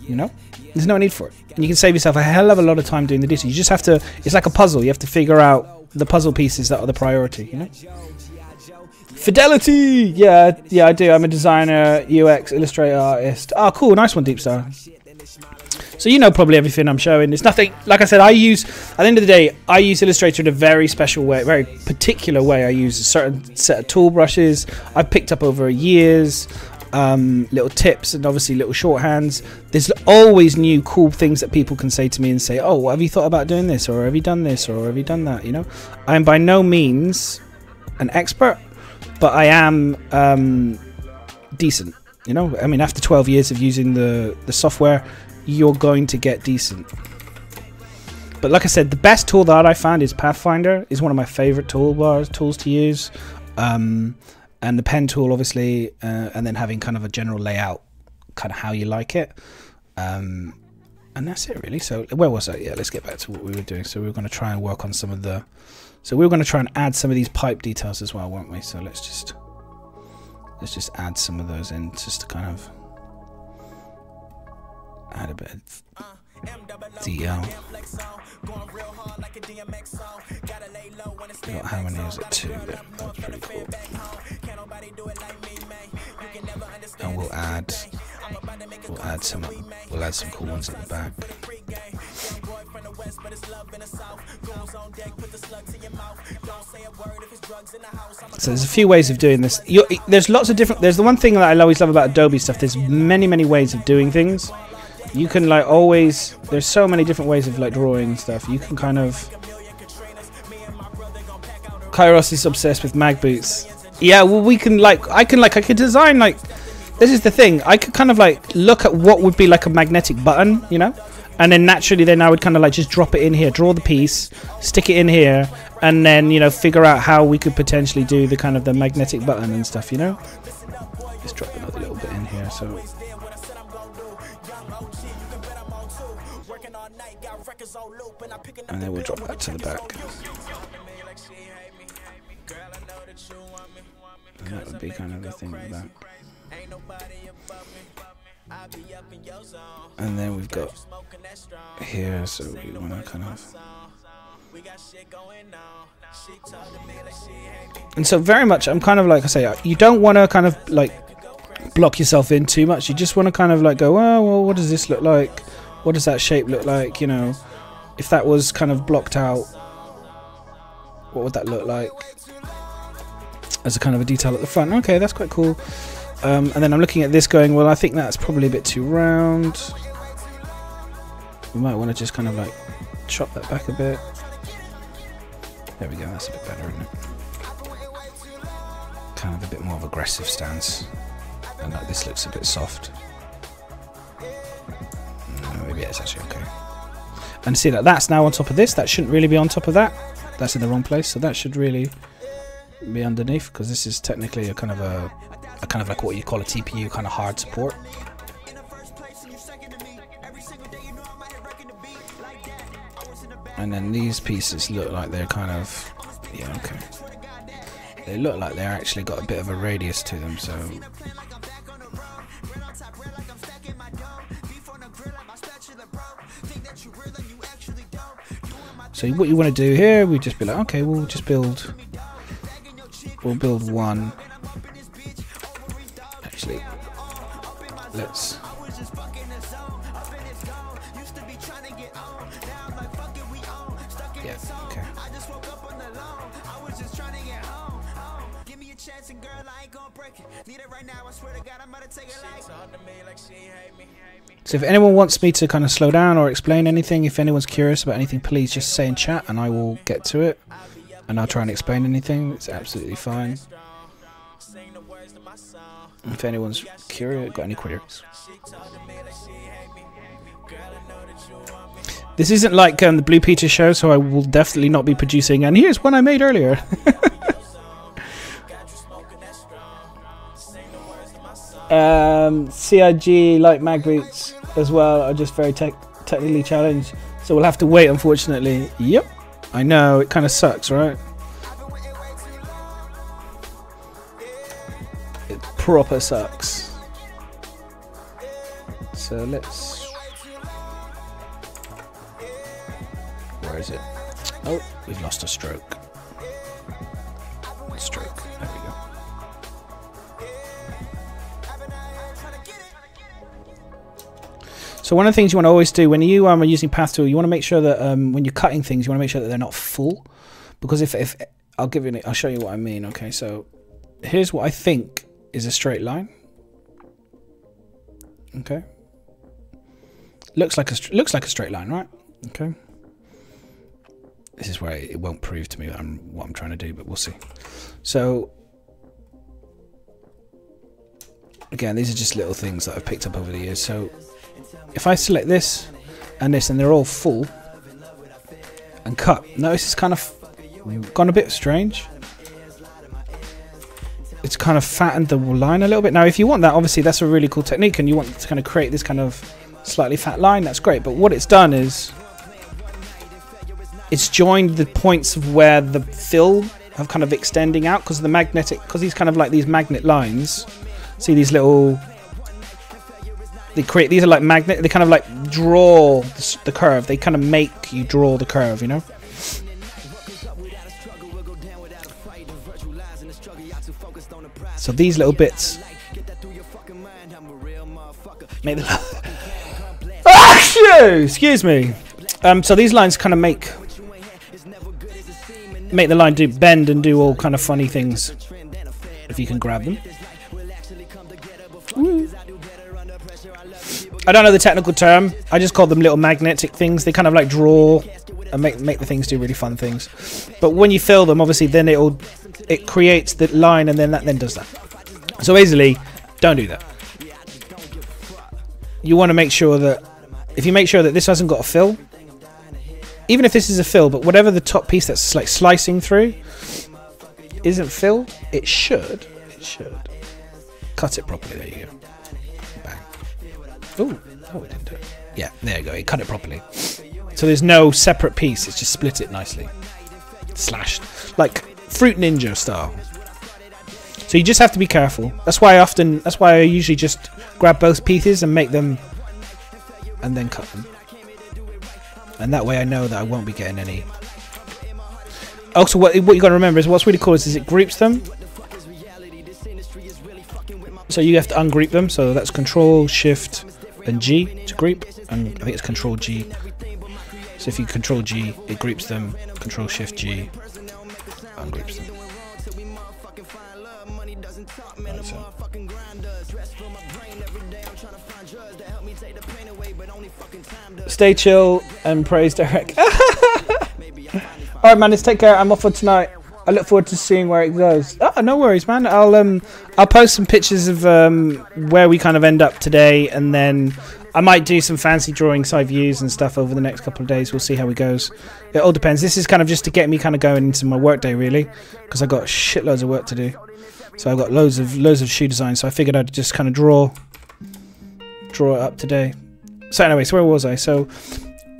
You know? There's no need for it. And you can save yourself a hell of a lot of time doing the detail. You just have to, it's like a puzzle. You have to figure out the puzzle pieces that are the priority, you know? Fidelity! Yeah, yeah, I do. I'm a designer, UX, illustrator, artist. Oh, cool. Nice one, Deep. So you know probably everything I'm showing. It's nothing, like I said, I use, at the end of the day, I use Illustrator in a very special way, very particular way. I use a certain set of tool brushes I've picked up over years, um, little tips and obviously little shorthands. There's always new cool things that people can say to me and say, oh, have you thought about doing this? Or have you done this? Or have you done that? You know, I'm by no means an expert, but I am um, decent. You know, I mean, after 12 years of using the, the software, you're going to get decent. But like I said, the best tool that I found is Pathfinder. is one of my favorite toolbars tools to use, um, and the pen tool, obviously, uh, and then having kind of a general layout, kind of how you like it. Um, and that's it really. So where was I? Yeah, let's get back to what we were doing. So we were going to try and work on some of the. So we were going to try and add some of these pipe details as well, weren't we? So let's just let's just add some of those in just to kind of add a bit of DL. Got how many is it? Two. That's pretty cool. And we'll add we'll add some we'll add some cool ones at the back. So there's a few ways of doing this. You're, there's lots of different. There's the one thing that I always love about Adobe stuff. There's many many ways of doing things you can like always there's so many different ways of like drawing and stuff. You can kind of kairos is obsessed with mag boots. Yeah well we can like i can like i could design like this is the thing. I could kind of like look at what would be like a magnetic button you know? And then naturally then i would kind of like just drop it in here draw the piece stick it in here and then you know figure out how we could potentially do the kind of the magnetic button and stuff you know? Let's drop another little bit in here so and then we'll drop that to the back. And that would be kind of the thing with that. And then we've got here, so we want to kind of. And so, very much, I'm kind of like I say, uh, you don't want to kind of like block yourself in too much. You just want to kind of like go, oh, well, what does this look like? What does that shape look like? You know, if that was kind of blocked out, what would that look like? As a kind of a detail at the front. Okay, that's quite cool. Um, and then I'm looking at this going, well, I think that's probably a bit too round. We might want to just kind of like chop that back a bit. There we go, that's a bit better, isn't it? Kind of a bit more of aggressive stance. And like this looks a bit soft. No, maybe it's actually okay. And see that that's now on top of this. That shouldn't really be on top of that. That's in the wrong place. So that should really be underneath because this is technically a kind of a, a kind of like what you call a TPU kind of hard support. And then these pieces look like they're kind of yeah okay. They look like they're actually got a bit of a radius to them, so So what you want to do here, we just be like, okay, we'll just build, we'll build one. Actually, let's. So if anyone wants me to kind of slow down or explain anything, if anyone's curious about anything, please just say in chat and I will get to it. And I'll try and explain anything. It's absolutely fine. If anyone's curious, got any queries. This isn't like um, the Blue Peter show, so I will definitely not be producing. And here's one I made earlier. um, CIG like mag boots as well are just very tech technically challenged, so we'll have to wait. Unfortunately, yep. I know it kind of sucks, right? It proper sucks. So let's. Where is it? Oh, we've lost a. Stroke. So one of the things you want to always do when you um, are using Path Tool, you want to make sure that um, when you're cutting things, you want to make sure that they're not full, because if, if I'll give you, an, I'll show you what I mean. Okay, so here's what I think is a straight line. Okay, looks like a looks like a straight line, right? Okay. This is where it won't prove to me that I'm, what I'm trying to do, but we'll see. So again, these are just little things that I've picked up over the years. So if I select this and this and they're all full and cut, notice it's kind of gone a bit strange. It's kind of fattened the line a little bit. Now, if you want that, obviously that's a really cool technique and you want to kind of create this kind of slightly fat line, that's great. But what it's done is it's joined the points of where the fill have kind of extending out because the magnetic, because these kind of like these magnet lines. See these little they create these are like magnet they kind of like draw the, curve. They kind of make you draw the curve you know? So these little bits. Make the excuse me. Um so these lines kind of make make the line do bend and do all kind of funny things if you can grab them. I don't know the technical term. I just call them little magnetic things. They kind of like draw and make make the things do really fun things. But when you fill them, obviously, then it'll it creates the line, and then that then does that. So basically, don't do that. You want to make sure that if you make sure that this hasn't got a fill, even if this is a fill, but whatever the top piece that's like slicing through isn't filled, it should. It should cut it properly. There you go. Ooh, oh, didn't do it. Yeah, there you go. It cut it properly. So there's no separate piece. It's just split it nicely. Slashed. Like Fruit Ninja style. So you just have to be careful. That's why I often, that's why I usually just grab both pieces and make them, and then cut them. And that way I know that I won't be getting any. Also, what, what you got to remember is what's really cool is, is it groups them. So you have to ungroup them. So that's Control Shift and G to group, and I think it's Control G. So if you Control G, it groups them. Control Shift G, ungroups them. Till we motherfucking find love. Money doesn't talk, man. The motherfucking grind does. Stress from my brain every day. I'm trying to find drugs that help me take the pain away, but only fucking time does. Stay chill and praise Derek. All right, man. Let's take care. I'm off for tonight. I look forward to seeing where it goes. Oh, no worries, man. I'll um, I'll post some pictures of um where we kind of end up today, and then I might do some fancy drawing side views and stuff over the next couple of days. We'll see how it goes. It all depends. This is kind of just to get me kind of going into my workday, really, because I've got shitloads of work to do. So I've got loads of loads of shoe design. So I figured I'd just kind of draw draw it up today. So anyway, so where was I? So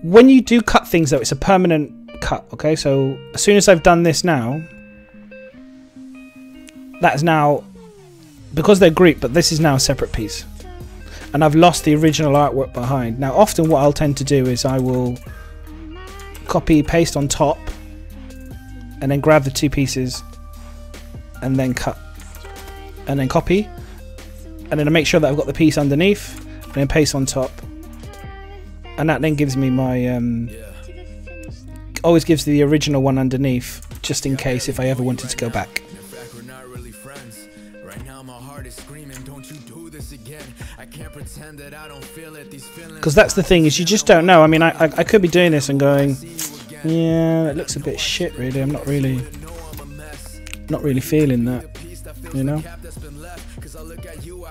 when you do cut things though, it's a permanent cut. Okay, so as soon as I've done this now, that's now because they're Greek, but this is now a separate piece, and I've lost the original artwork behind. Now, often what I'll tend to do is I will copy paste on top, and then grab the two pieces, and then cut, and then copy, and then I make sure that I've got the piece underneath, and then paste on top, and that then gives me my um, always gives the original one underneath, just in case if I ever wanted to go back. Heart is screaming, don't you do this again. I can't pretend that I don't feel it. These feelings. Because that's the thing is you just don't know. I mean, I, I I could be doing this and going, yeah, it looks a bit shit. Really, I'm not really not really feeling that. You know.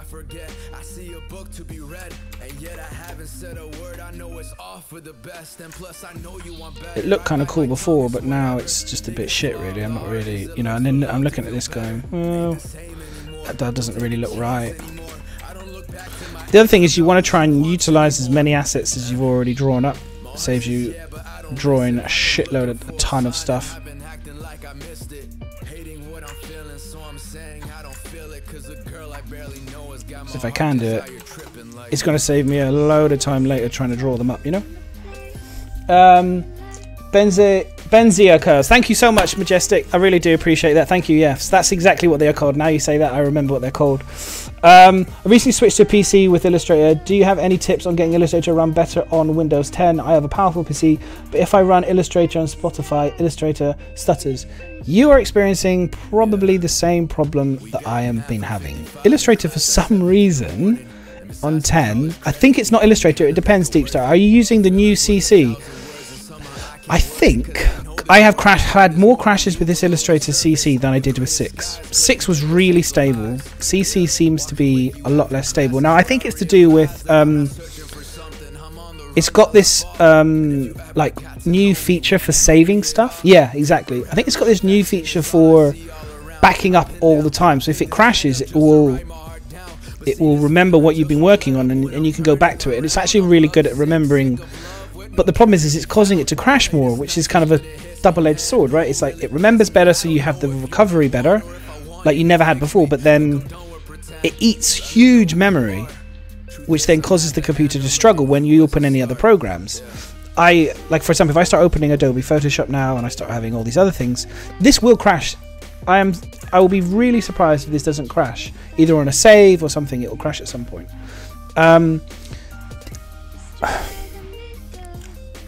forget. I see a book to be read. And yet I haven't said a word. I know it's all for the best. It looked kind of cool before, but now it's just a bit shit. Really, I'm not really, you know. And then I'm looking at this going, well, that, doesn't really look right. The other thing is you want to try and utilize as many assets as you've already drawn up. Saves you drawing a shitload of a ton of stuff. so if I can do it, it's going to save me a load of time later trying to draw them up, you know? Um, Benzi Benzia curves. Thank you so much, Majestic. I really do appreciate that. Thank you. Yes, that's exactly what they are called. Now you say that, I remember what they're called. Um, I recently switched to PC with Illustrator. Do you have any tips on getting Illustrator to run better on Windows 10? I have a powerful PC, but if I run Illustrator on Spotify, Illustrator stutters. You are experiencing probably the same problem that I am been having. Illustrator, for some reason, on 10, I think it's not Illustrator. It depends, Deepstar. Are you using the new CC? I think I have crash had more crashes with this Illustrator CC than I did with 6. 6 was really stable. CC seems to be a lot less stable. Now I think it's to do with um, it's got this um, like new feature for saving stuff. Yeah, exactly. I think it's got this new feature for backing up all the time. So if it crashes, it will it will remember what you've been working on and, and you can go back to it. And it's actually really good at remembering but the problem is, is it's causing it to crash more, which is kind of a double-edged sword, right? It's like it remembers better, so you have the recovery better, like you never had before. But then it eats huge memory, which then causes the computer to struggle when you open any other programs. I like, for example, if I start opening Adobe Photoshop now and I start having all these other things, this will crash. I am, I will be really surprised if this doesn't crash, either on a save or something. It will crash at some point. Um,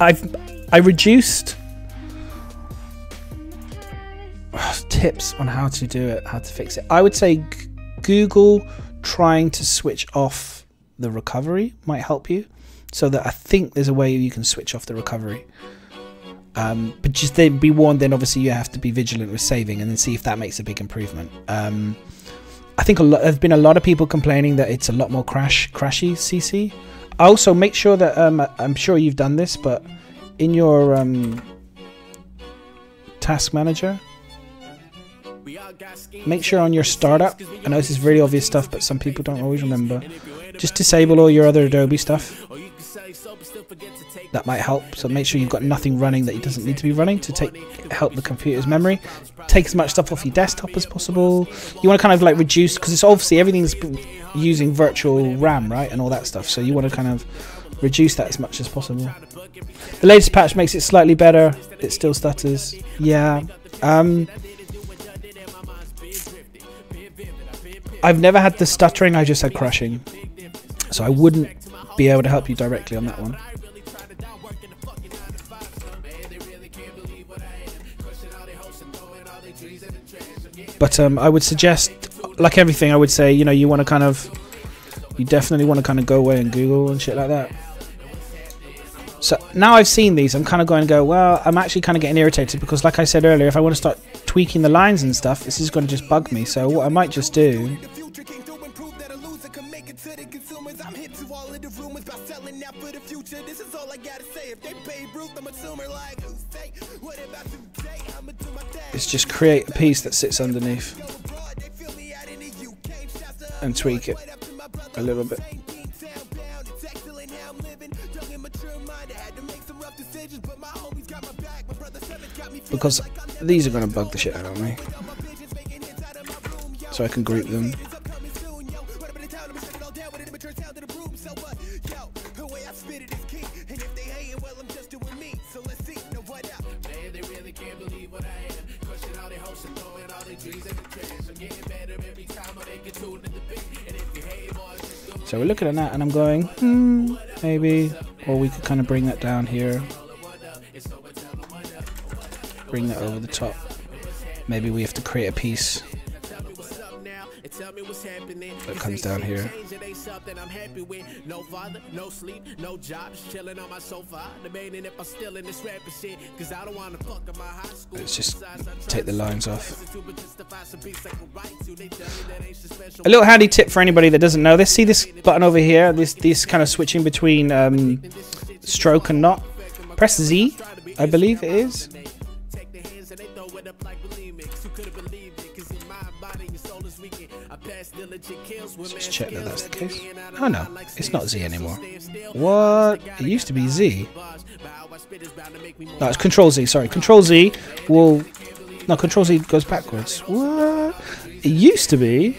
I've I reduced tips on how to do it, how to fix it. I would say Google trying to switch off the recovery might help you. So that I think there's a way you can switch off the recovery. Um, but just then be warned. Then obviously you have to be vigilant with saving, and then see if that makes a big improvement. Um, I think a lot. There've been a lot of people complaining that it's a lot more crash crashy CC. Also, make sure that um, I'm sure you've done this, but in your um, task manager, make sure on your startup. I know this is really obvious stuff, but some people don't always remember. Just disable all your other Adobe stuff. That might help. So make sure you've got nothing running that you doesn't need to be running to take help the computer's memory. Take as much stuff off your desktop as possible. You want to kind of like reduce because it's obviously everything's using virtual RAM, right, and all that stuff. So you want to kind of reduce that as much as possible. The latest patch makes it slightly better. It still stutters. Yeah. Um, I've never had the stuttering. I just had crashing. So I wouldn't be able to help you directly on that one. But um, I would suggest, like everything, I would say, you know, you want to kind of, you definitely want to kind of go away and Google and shit like that. So now I've seen these, I'm kind of going to go, well, I'm actually kind of getting irritated because, like I said earlier, if I want to start tweaking the lines and stuff, this is going to just bug me. So what I might just do for the future. This is all I gotta say. If they pay Ruth, I'm a tumor like who's say, What about today? I'ma do my thing. is just create a piece that sits underneath Go abroad, they feel me out in the UK. Shouts to and tweak it up to my brother. a little bit. Town bound, it's excellent how I'm living. Young and mature minded, had to make some rough decisions, but my homies got my back. My brother seven got me feeling Because like I'm never these are going to bug the shit out of me. my visions making inside of my room, yo. So I can group them. So we're looking at that and I'm going, hmm, maybe. Or we could kind of bring that down here. Bring that over the top. Maybe we have to create a piece that comes down here. Change it ain't something I'm happy with. No father, no sleep, no job, just chilling on my sofa. Debating if I'm still in this rapping shit. Cause I don't wanna fuck up my high school. Let's just Besides, I try take the lines off. Listen to, but justify some beats I can write to. They tell me that ain't so special. A little handy tip for anybody that doesn't know this. See this button over here? This this kind of switching between um, stroke and not. Press Z, I believe it is. Let's mad check that that's the case. get me in out of Oh no, it's not Z anymore. still, stand still. What? It used to be Z. Bars, but how I spit is bound to make me more No, it's Control Z. Sorry, Control Z will. No, Control Z goes backwards. What? It used to be.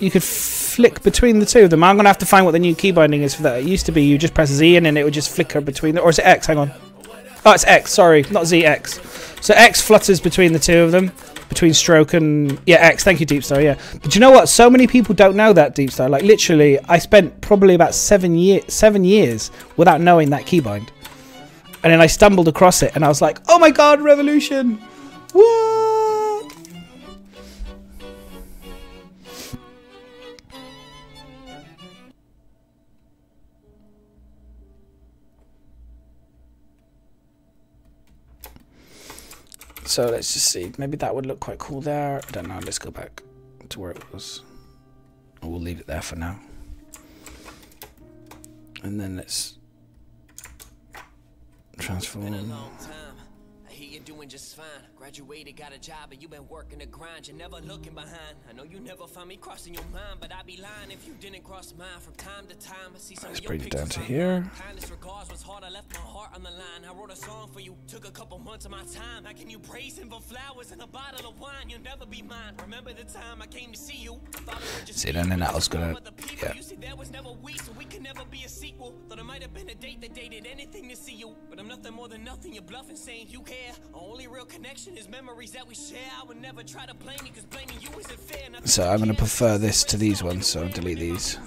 You could flick between the two of them. I'm gonna have to find what the new key binding is for that. It used to be you just press Z and then it would just flicker between the. Or is it X? Hang on. Oh, it's X. Sorry, not Z. X. So X flutters between the two of them, between stroke and yeah X. Thank you, Deep Star. Yeah, but you know what? So many people don't know that Deep Star. Like literally, I spent probably about seven year seven years without knowing that keybind, and then I stumbled across it, and I was like, oh my god, Revolution! What? So let's just see. Maybe that would look quite cool there. I don't know. Let's go back to where it was. We'll leave it there for now. And then let's transform. Been a long time. I hear you're doing just fine. Graduated, got a job, and you been working the grind. You're never looking behind. I know you never find me crossing your mind, but I'd be lying if you didn't cross mine from time to time. I see some Let's of your bring it down to here. Kindness hard. I left my heart on the line. I wrote a song for you. Took a couple months of my time. How can you praise him for flowers and a bottle of wine? You'll never be mine. Remember the time I came to see you? Thought it would See, be and then you. that was gonna- yeah. you see, there was never we, so we could never be a sequel. Thought it might have been a date that dated anything to see you. But I'm nothing more than nothing. You're bluffing, saying you care. Our only real connection is memories that we share. I would never try to blame you, cause blaming you isn't fair. So I'm gonna prefer this to these ones, so I'll delete these.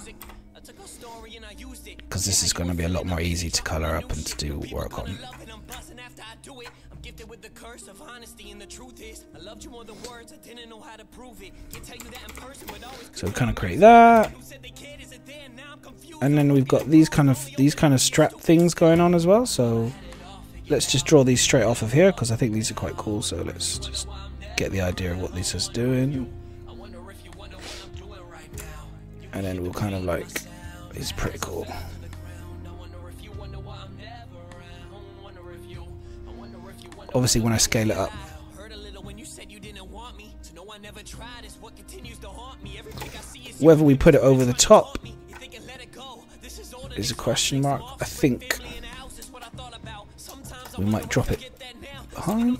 Because this is going to be a lot more easy to color up and to do work on. I'm buzzing after I do it. I'm gifted with the curse of honesty, and the truth is, I loved you more than words. I didn't know how to prove it. Can't tell you that in person, but always So we kind of create that. who said they cared isn't there. Now I'm confused. And then we've got these kind of these kind of strap things going on as well. So let's just draw these straight off of here because I think these are quite cool. So let's just get the idea of what this is doing. And then we'll kind of like, it's pretty cool. Obviously, when I scale it up, is is whether we put it over the top is a question mark. I think is we might drop it behind.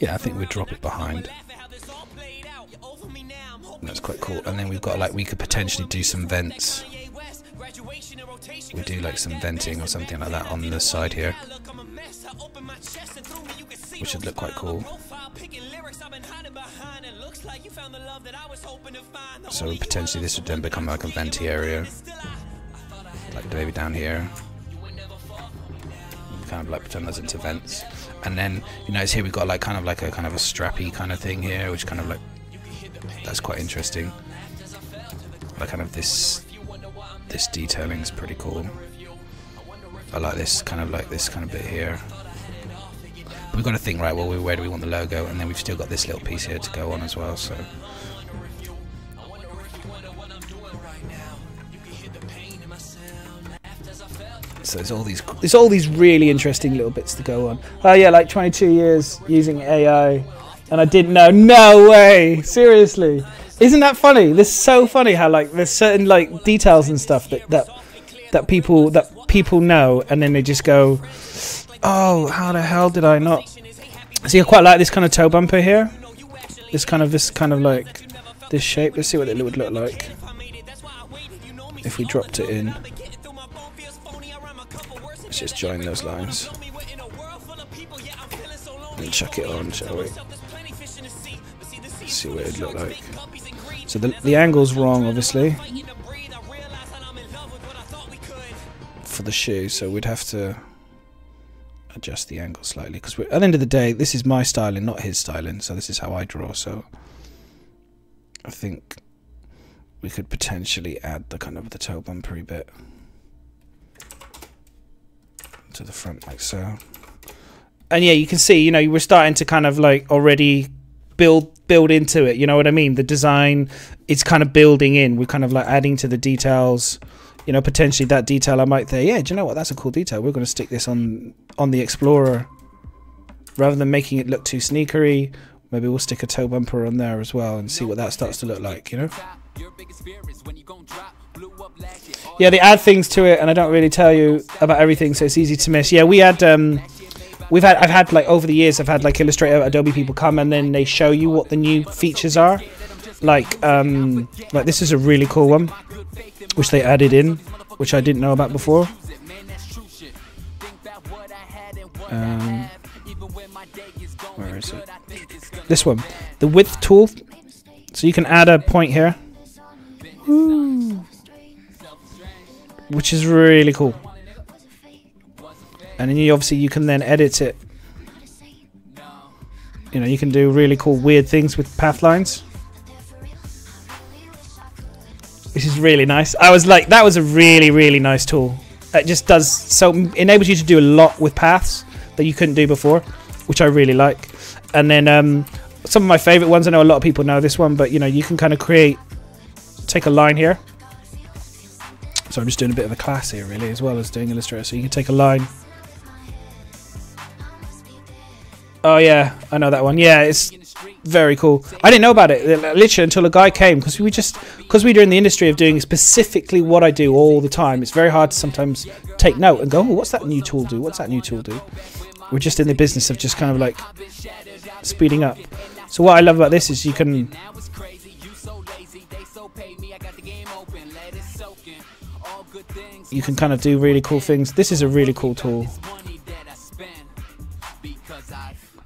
Yeah, I think we drop it behind. That's quite cool. And then we've got like we could potentially do some vents. We do like some venting or something like that on the side here, which would look quite cool. So potentially this would then become like a venti area, like maybe down here. Kind of like pretend that's into vents. and then you notice here we've got like kind of like a kind of a strappy kind of thing here, which kind of like that's quite interesting. Like kind of this this detailing is pretty cool. I like this kind of like this kind of bit here. We've got to think right. Well, where do we want the logo? And then we've still got this little piece here to go on as well. So. So there's all these there's all these really interesting little bits to go on. Oh yeah, like 22 years using AI, and I didn't know. No way, seriously. Isn't that funny? This is so funny how like there's certain like details and stuff that that that people that people know, and then they just go, "Oh, how the hell did I not?" See, I quite like this kind of toe bumper here. This kind of this kind of like this shape. Let's see what it would look like if we dropped it in. Let's just join those lines and chuck it on, shall we? See what it'd look like. So the the angle's wrong, obviously, for the shoe. So we'd have to adjust the angle slightly because at the end of the day, this is my styling, not his styling. So this is how I draw. So I think we could potentially add the kind of the toe bumpery bit to the front like so. And yeah, you can see, you know, we're starting to kind of like already build build into it. You know what I mean? The design it's kind of building in. We're kind of like adding to the details. You know, potentially that detail I might say, yeah, do you know what? That's a cool detail. We're going to stick this on on the Explorer rather than making it look too sneakery. Maybe we'll stick a toe bumper on there as well and see what that starts to look like. You know. Yeah, they add things to it, and I don't really tell you about everything, so it's easy to miss. Yeah, we had um, we've had I've had like over the years I've had like Illustrator Adobe people come and then they show you what the new features are. Like um like this is a really cool one which they added in which I didn't know about before. Um, where is it? This one. The width tool. So you can add a point here. Ooh. Which is really cool and then you obviously you can then edit it. You know you can do really cool weird things with path lines. Which is really nice. I was like that was a really really nice tool. It just does so enables you to do a lot with paths that you couldn't do before which i really like. And then um, some of my favorite ones i know a lot of people know this one but you know you can kind of create take a line here. So i'm just doing a bit of a class here really as well as doing illustrator. So you can take a line Oh yeah, I know that one. Yeah, it's very cool. I didn't know about it literally until a guy came because we just because we're in the industry of doing specifically what I do all the time. It's very hard to sometimes take note and go, oh, "What's that new tool do? What's that new tool do?" We're just in the business of just kind of like speeding up. So what I love about this is you can you can kind of do really cool things. This is a really cool tool.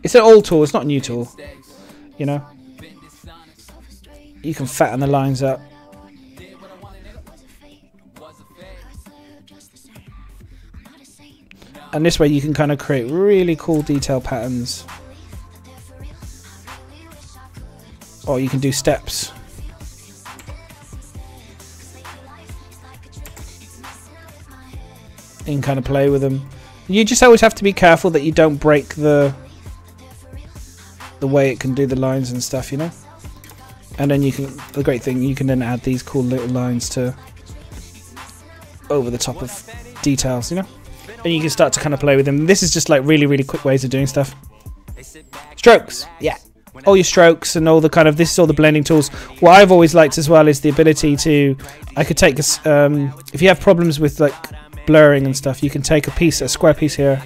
It's an old tool, it's not a new tool. You know? You can fatten the lines up. And this way you can kind of create really cool detail patterns. Or you can do steps. Can kind of play with them. You just always have to be careful that you don't break the the way it can do the lines and stuff, you know? And then you can, the great thing, you can then add these cool little lines to over the top of details, you know? And you can start to kind of play with them. This is just like really, really quick ways of doing stuff. Strokes, yeah. All your strokes and all the kind of, this is all the blending tools. What I've always liked as well is the ability to, I could take um, if you have problems with like blurring and stuff, you can take a piece, a square piece here.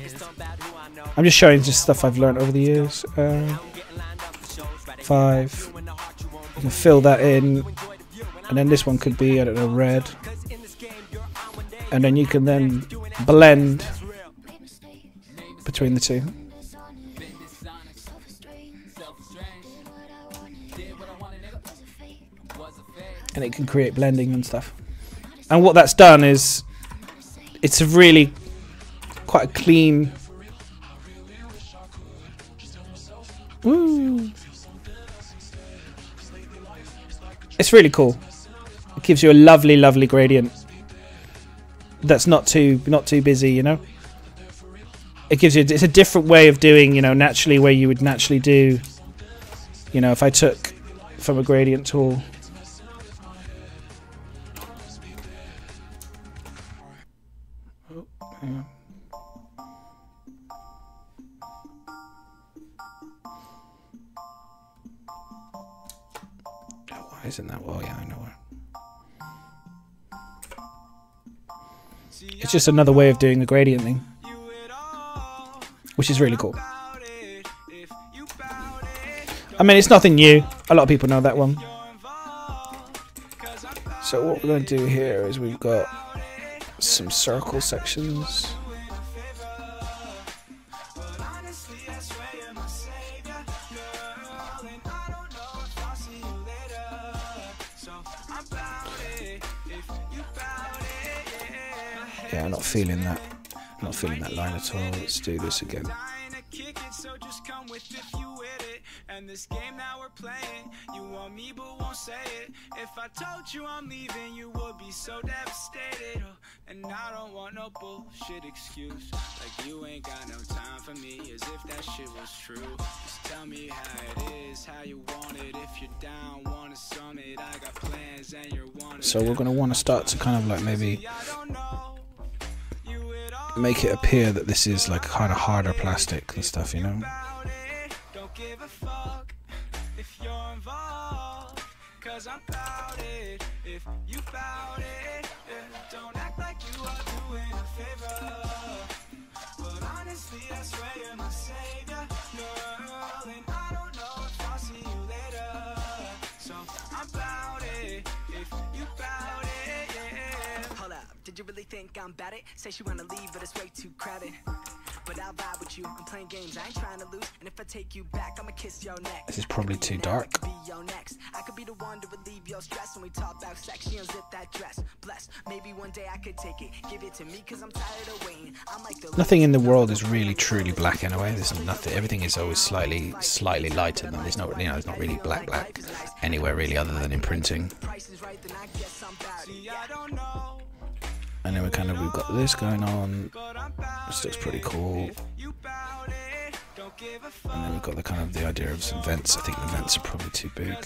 I'm just showing just stuff I've learned over the years. Uh, five. You can fill that in, and then this one could be I don't know red, and then you can then blend between the two. And it can create blending and stuff. And what that's done is it's a really quite a clean. It's really cool. It gives you a lovely, lovely gradient. That's not too not too busy, you know. It gives you it's a different way of doing, you know, naturally where you would naturally do. You know, if I took from a gradient tool. Isn't that? Well, yeah, I know. It's just another way of doing the gradient thing, which is really cool. I mean, it's nothing new. A lot of people know that one. So what we're going to do here is we've got some circle sections. Yeah, I'm not feeling that. Not feeling that line at all. Let's do this again. kick it, so just come with if you with it. And this game we're playing, you want me but won't say it. If I told you I'm leaving, you would be so devastated. And I don't want no bullshit excuse. Like you ain't got no time for me, as if that shit was true. Just tell me how it is, how you want it. If you're down, want a summit, I got plans and you're. So we're going to want to start to kind of like maybe make it appear that this is like kind of harder plastic and stuff, you know? Cause I'm bout it. If you bout it, did you really think I'm bad it? Say she wanna leave, but it's way too crowded. But I'll vibe with you. I'm playing games, I ain't trying to lose. And if I take you back, I'ma kiss your neck. This is probably too dark. I could be your next. I could be the one to relieve your stress when we talk about sex. She unzip that dress. Bless. Maybe one day I could take it. Give it to me, cause I'm tired of waiting. I'm like the Nothing in the world is really truly black anyway. There's nothing. Everything is always slightly, slightly lighter than. There's not, you know, it's not really black, black anywhere really, other than in printing. price is right, then I guess I'm bout it. I don't know, And then we kind of we've got this going on. This looks pretty cool. And then we've got the kind of the idea of some vents. I think the vents are probably too big.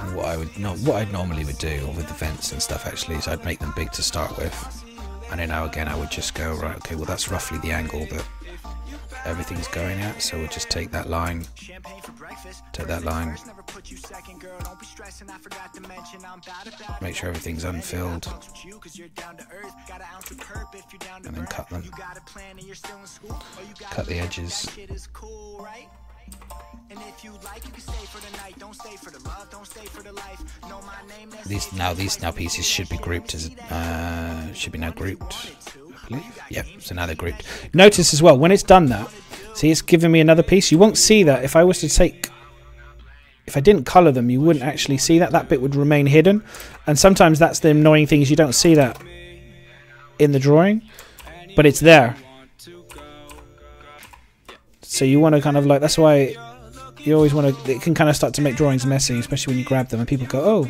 And what I would no, what I normally would do with the vents and stuff actually is I'd make them big to start with, and then now again I would just go right. Okay, well that's roughly the angle that everything's going at. So we'll just take that line, Take that line, Never put you second, girl. Don't be stressing. I forgot to mention I'm bad about make sure everything's unfilled, cause you're down to earth. Got an ounce of perp if you're down to and then cut them. You got a plan and you're still in school. Or you got Cut the edges. That cool, right? And if you like, you can stay for the night. Don't stay for the love. Don't stay for the life. Know my name. These now these now pieces should be grouped as uh, should be now grouped. I believe. Yep. So now they're grouped. Notice as well when it's done that. See, it's giving me another piece. You won't see that if I was to take. If I didn't color them, you wouldn't actually see that. That bit would remain hidden, and sometimes that's the annoying thing is you don't see that in the drawing, but it's there. So you want to kind of like that's why you always want to. It can kind of start to make drawings messy, especially when you grab them and people go, "Oh,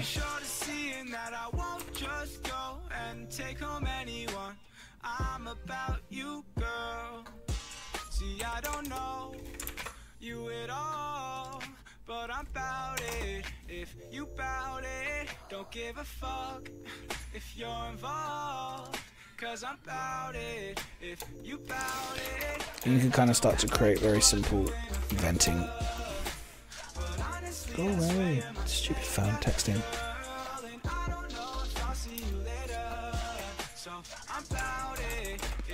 give a fuck if you're involved. Cause I'm about it. If you bout it, And you can kind of start to create very simple venting. Go away, stupid phone texting.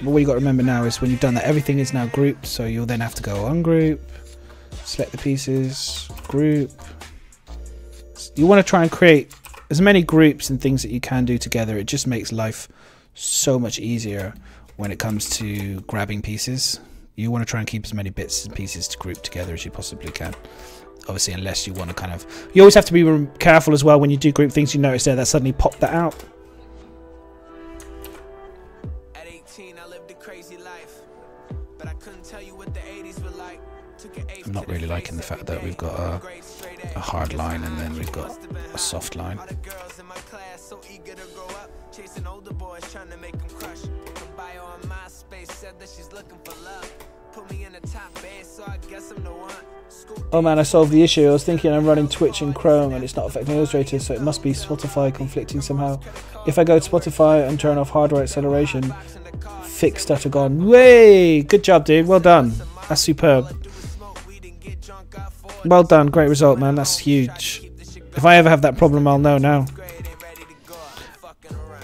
But what you got to remember now is when you've done that, everything is now grouped. So you'll then have to go ungroup, select the pieces, group. You want to try and create as many groups and things that you can do together. It just makes life so much easier when it comes to grabbing pieces. You want to try and keep as many bits and pieces to group together as you possibly can. Obviously, unless you want to kind of, you always have to be careful as well when you do group things. You notice there that suddenly pop that out. 18, I lived a crazy life. But I couldn't tell you what the 80s were like. Took an eighth I'm not really liking the fact that we've got uh, a, Grades straight a hard line and then we've got a soft line. Girls in my class so eager to grow up, chasing older boys trying to make them crush. Her bio on MySpace said that she's looking for love. Put me in the top band, so I guess I'm the one. Oh man, I solved the issue. I was thinking I'm running Twitch in Chrome and it's not affecting Illustrator, so it must be Spotify conflicting somehow. If I go to Spotify and turn off hardware acceleration, fixed fix stutter gone. Way! Good job, dude. Well done. That's superb. Well done. Great result, man. That's huge. If I ever have that problem, I'll know now.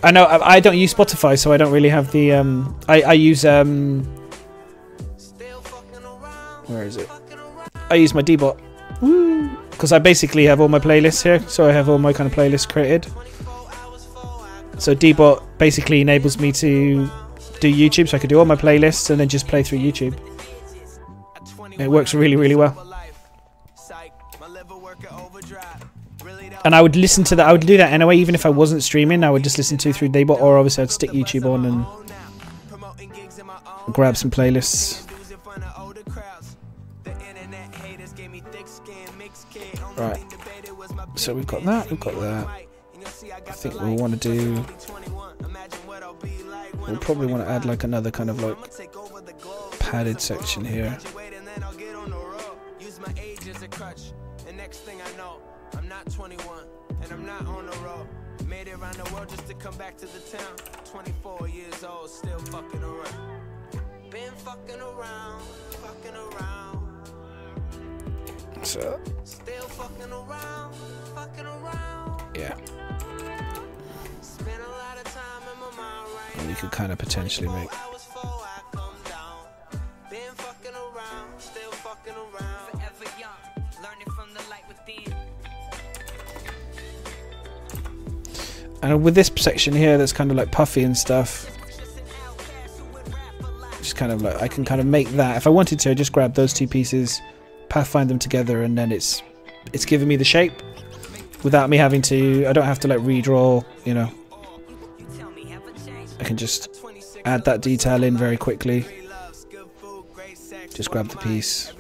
I know I, don't use Spotify, so I don't really have the. Um, I, I use um, where is it? I use my Dbot. Because I basically have all my playlists here, so I have all my kind of playlists created. So Dbot basically enables me to do YouTube, so I can do all my playlists and then just play through YouTube. It works really, really well. And I would listen to that. I would do that anyway, even if I wasn't streaming. I would just listen to through Daybot, or obviously I'd stick YouTube on and grab some playlists. Right. So we've got that. We've got that. I think we'll want to do. We'll probably want to add like another kind of like padded section here. Fucking around, fucking around. So Still fucking around, fucking around. yeah, Spent a lot of time in my mind right and we could kind of potentially make. hours before I come down. Been fucking around, still fucking around. Forever young, learning from the light within. And with this section here, that's kind of like puffy and stuff. Just kind of like I can kind of make that if I wanted to. I just grab those two pieces, pathfind them together, and then it's it's giving me the shape without me having to. I don't have to like redraw. You know, I can just add that detail in very quickly. Just grab the piece.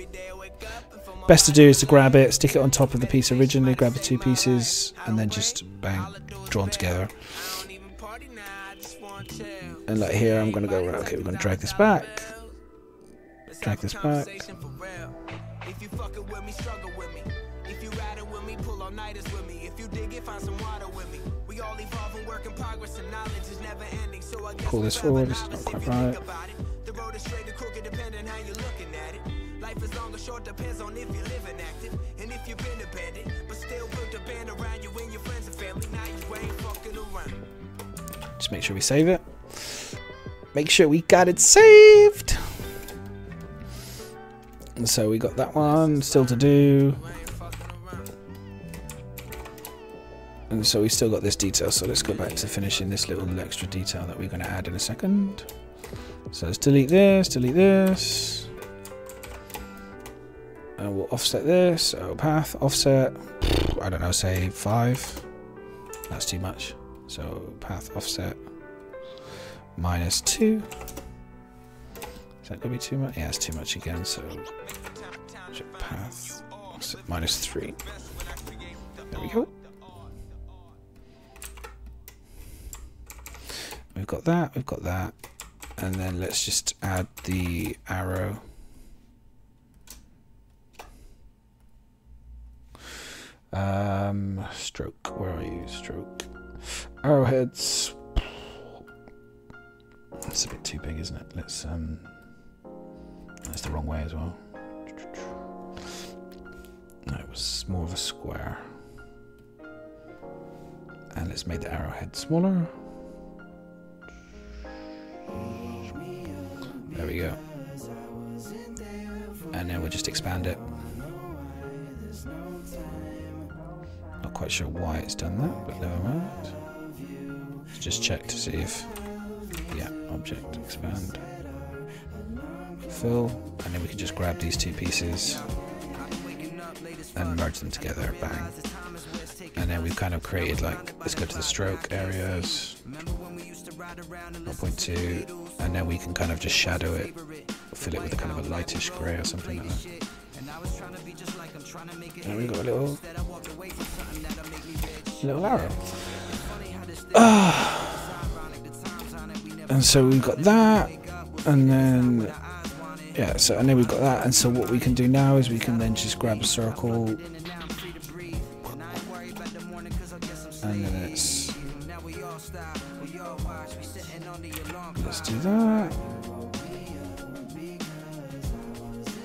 Best to do is to grab it, stick it on top of the piece originally, grab the two pieces, and then just bang, drawn together. And like here, I'm gonna go right. Okay, we're gonna drag this back, drag this back. If you fucking with me, struggle with me. If you riding with me, pull all nighters with me. If you dig it, find some water with me. We all evolve and work in progress, and knowledge is never ending. So I Pull this forward. It's not quite right. The road is straight crooked, depending how you're looking at it. Life is long or short, depends on if you're living active and if you've been abandoned. But still built a band around you and your friends and family. Now you ain't fucking around. Just make sure we save it. Make sure we got it saved. And so we got that one still to do. And so we still got this detail. So let's go back to finishing this little extra detail that we're going to add in a second. So let's delete this, delete this. And we'll offset this. So path, offset. I don't know, say five. That's too much. So path offset minus two. Is that gonna be too much? Yeah, it's too much again. So path minus three. There we go. We've got that. We've got that. And then let's just add the arrow. Um, stroke. Where are you? Stroke. Arrowheads. That's a bit too big, isn't it? Let's um. That's the wrong way as well. No, it was more of a square. And let's make the arrowhead smaller. There we go. And then we'll just expand it. Not quite sure why it's done that, but never mind. Let's just check to see if, yeah, object expand, fill, and then we can just grab these two pieces and merge them together, bang. And then we've kind of created like, let's go to the stroke areas. 0.2, and then we can kind of just shadow it, fill it with a kind of a lightish grey or something like that. And we got a little, little arrow. Ah. And so we've got that, and then yeah. So and then we've got that, and so what we can do now is we can then just grab a circle, and then it's let's do that.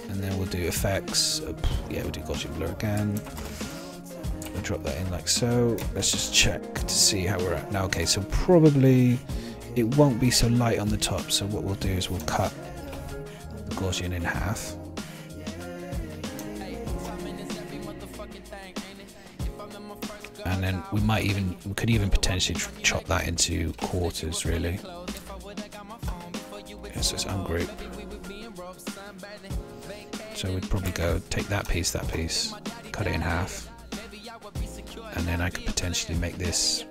And then we'll do effects. Yeah, we'll do Gaussian blur again. We'll drop that in like so. Let's just check to see how we're at now. Okay, so probably it won't be so light on the top. So what we'll do is we'll cut the Gaussian in half. And then we might even, we could even potentially chop that into quarters really. Yes, it's ungroup. So we'd probably go take that piece, that piece, cut it in half, and then I could potentially make this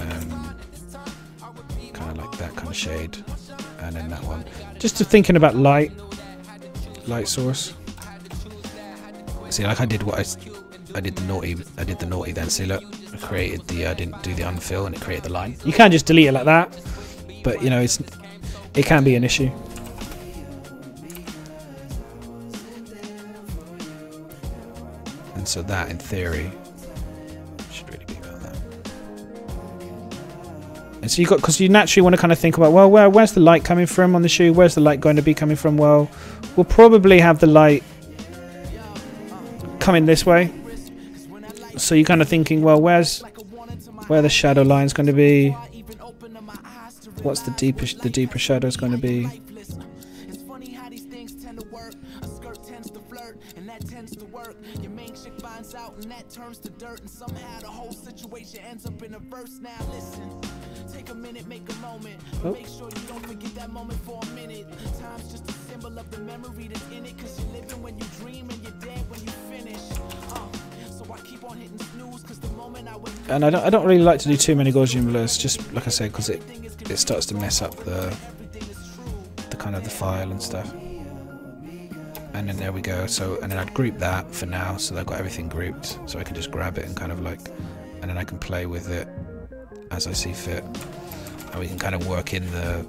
um, that kind of shade, and then that one. Just to thinking about light, light source. See, like I did what I I did the naughty, I did the naughty. Then see, look, I created the, I didn't do the unfill, and it created the line. You can't just delete it like that, but you know, it's, it can be an issue. And so that, in theory, so you got because you naturally want to kind of think about well, where where's the light coming from on the shoe? Where's the light going to be coming from? Well, we'll probably have the light coming this way. So you're kind of thinking, well, where's where the shadow line's going to be? What's the deeper the deeper shadow is going to be? And that turns to dirt. And somehow the whole situation ends up in a verse. Now listen, take a minute, make a moment. Oh. make sure you don't forget that moment for a minute. Time's just a symbol of the memory that's in it. Cause you're living when you dream, and you're dead when you finish. Uh, so I keep on hitting snooze, cause the moment I would And I don't I don't really like to do too many Gaussian blurs, just like I said, because it it starts to mess up the the kind of the file and stuff. And then there we go. So and then I'd group that for now, so I've got everything grouped, so I can just grab it and kind of like, and then I can play with it as I see fit. And we can kind of work in the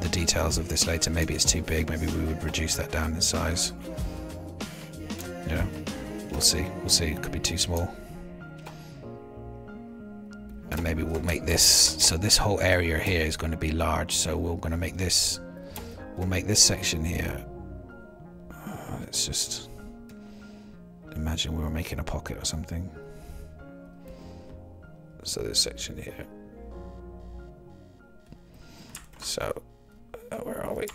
the details of this later. Maybe it's too big. Maybe we would reduce that down in size. Yeah, we'll see. We'll see. It could be too small and maybe we'll make this so this whole area here is going to be large so we're going to make this we'll make this section here let's just imagine we were making a pocket or something. So this section here. So uh, where are we?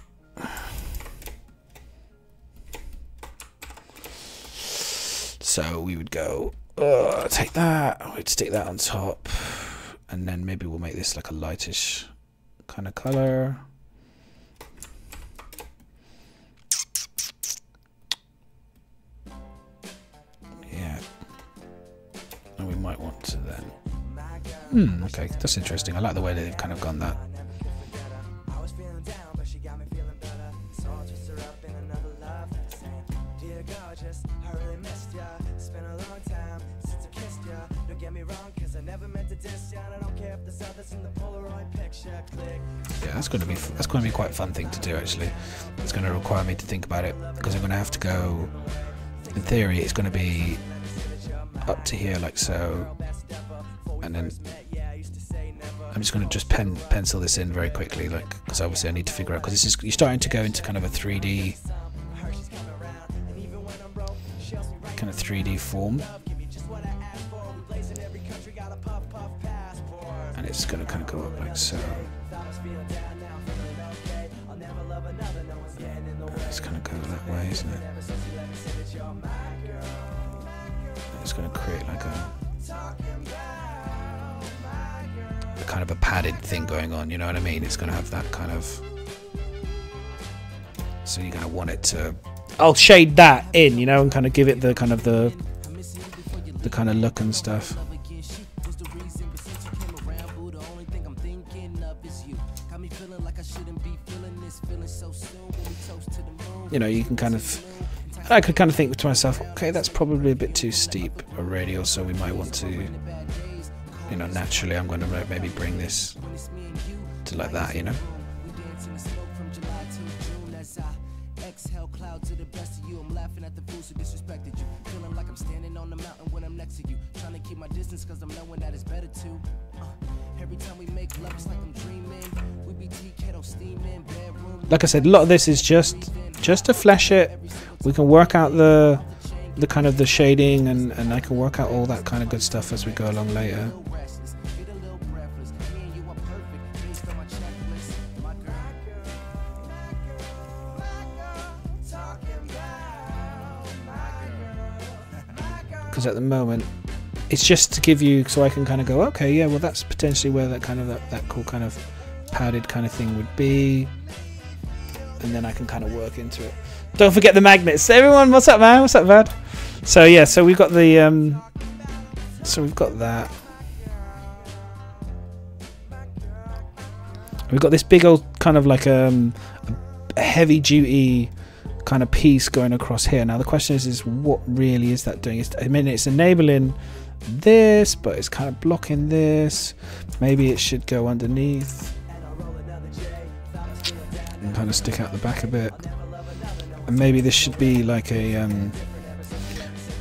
So we would go uh, take that we'd stick that on top and then maybe we'll make this like a lightish kind of color and we might want to then. Hmm okay that's interesting. I like the way they've kind of gone that. Yeah that's going to be that's going to be quite a fun thing to do actually. It's going to require me to think about it because i'm going to have to go in theory it's going to be up to here like so and then I'm just going to just pen pencil this in very quickly like because obviously I need to figure out because this is you're starting to go into kind of a 3D kind of 3D form. And it's going to kind of go up like so. It's going to go that way isn't it it's going to create like a a kind of a padded thing going on you know what I mean it's going to have that kind of so you're going to want it to I'll shade that in you know and kind of give it the kind of the the kind of look and stuff you know, you can kind of. I could kind of think to myself, okay, that's probably a bit too steep a radial, so we might want to, you know, naturally, I'm going to maybe bring this to like that, you know. Like I said, a lot of this is just just to flesh it. We can work out the the kind of the shading and and I can work out all that kind of good stuff as we go along later. restless, get a little breathless. Me and you are perfect based on my checklist. My girl, because at the moment it's just to give you so I can kind of go okay yeah well that's potentially where that kind of that, that cool kind of padded kind of thing would be and then I can kind of work into it don't forget the magnets everyone what's up man what's up man so yeah so we've got the um so we've got that we've got this big old kind of like um a heavy duty kind of piece going across here. Now the question is, is what really is that doing? It's, I mean, it's enabling this, but it's kind of blocking this. Maybe it should go underneath and kind of stick out the back a bit. And maybe this should be like a, um,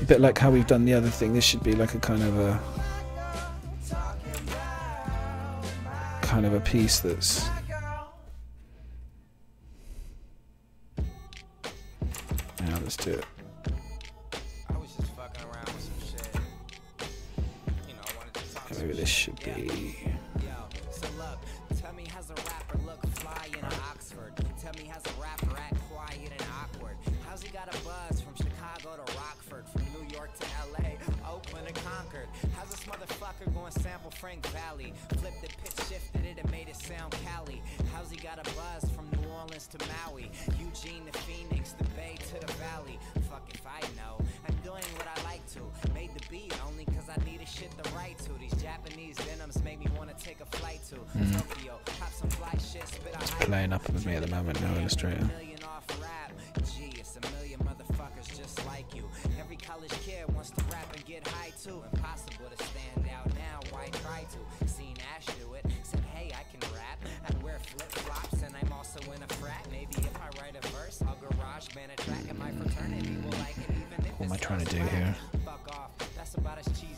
a bit like how we've done the other thing. This should be like a kind of a kind of a piece that's Now let's do it. I was just fucking around with some shit. You know, I wanted to talk Maybe this should be. Oakland to Concord? How's this motherfucker going sample Frank Valley? Flipped it, pitch shifted it and made it sound Cali. How's he got a buzz from New Orleans to Maui, Eugene to Phoenix, the Bay to the Valley? Fuck if I know. I'm doing what I like to. Made the beat only cause I needed shit to write to. These Japanese denims make me wanna take a flight to hmm. Tokyo. Pop some fly shit, spit a hype Playing up with me at the moment, no illustrator. Gee, it's a million motherfuckers just like you. Every college kid wants to rap and get high too. Impossible to stand out now. Why try to? Seen Ash do it. Said, hey, I can rap. I wear flip flops and I'm also in a frat. Maybe if I write a verse, I'll garage band a track and my fraternity will like it even if What am I trying to do here? Fuck off. That's about as cheesy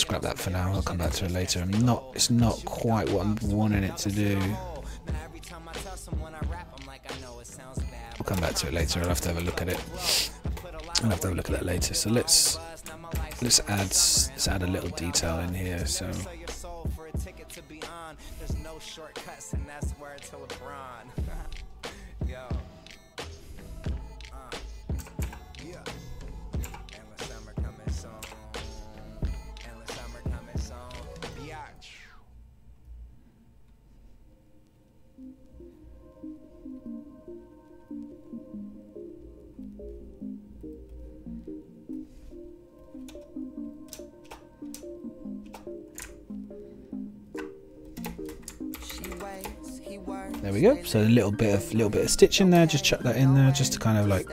scrap that for now. I'll come back to it later. I'm not. It's not quite what I'm wanting it to do. I'll come back to it later. I'll have to have a look at it. I'll have to have a look at that later. So let's let's add let's add a little detail in here. So there we go. So a little bit of little bit of stitching there. Just chuck that in there, just to kind of like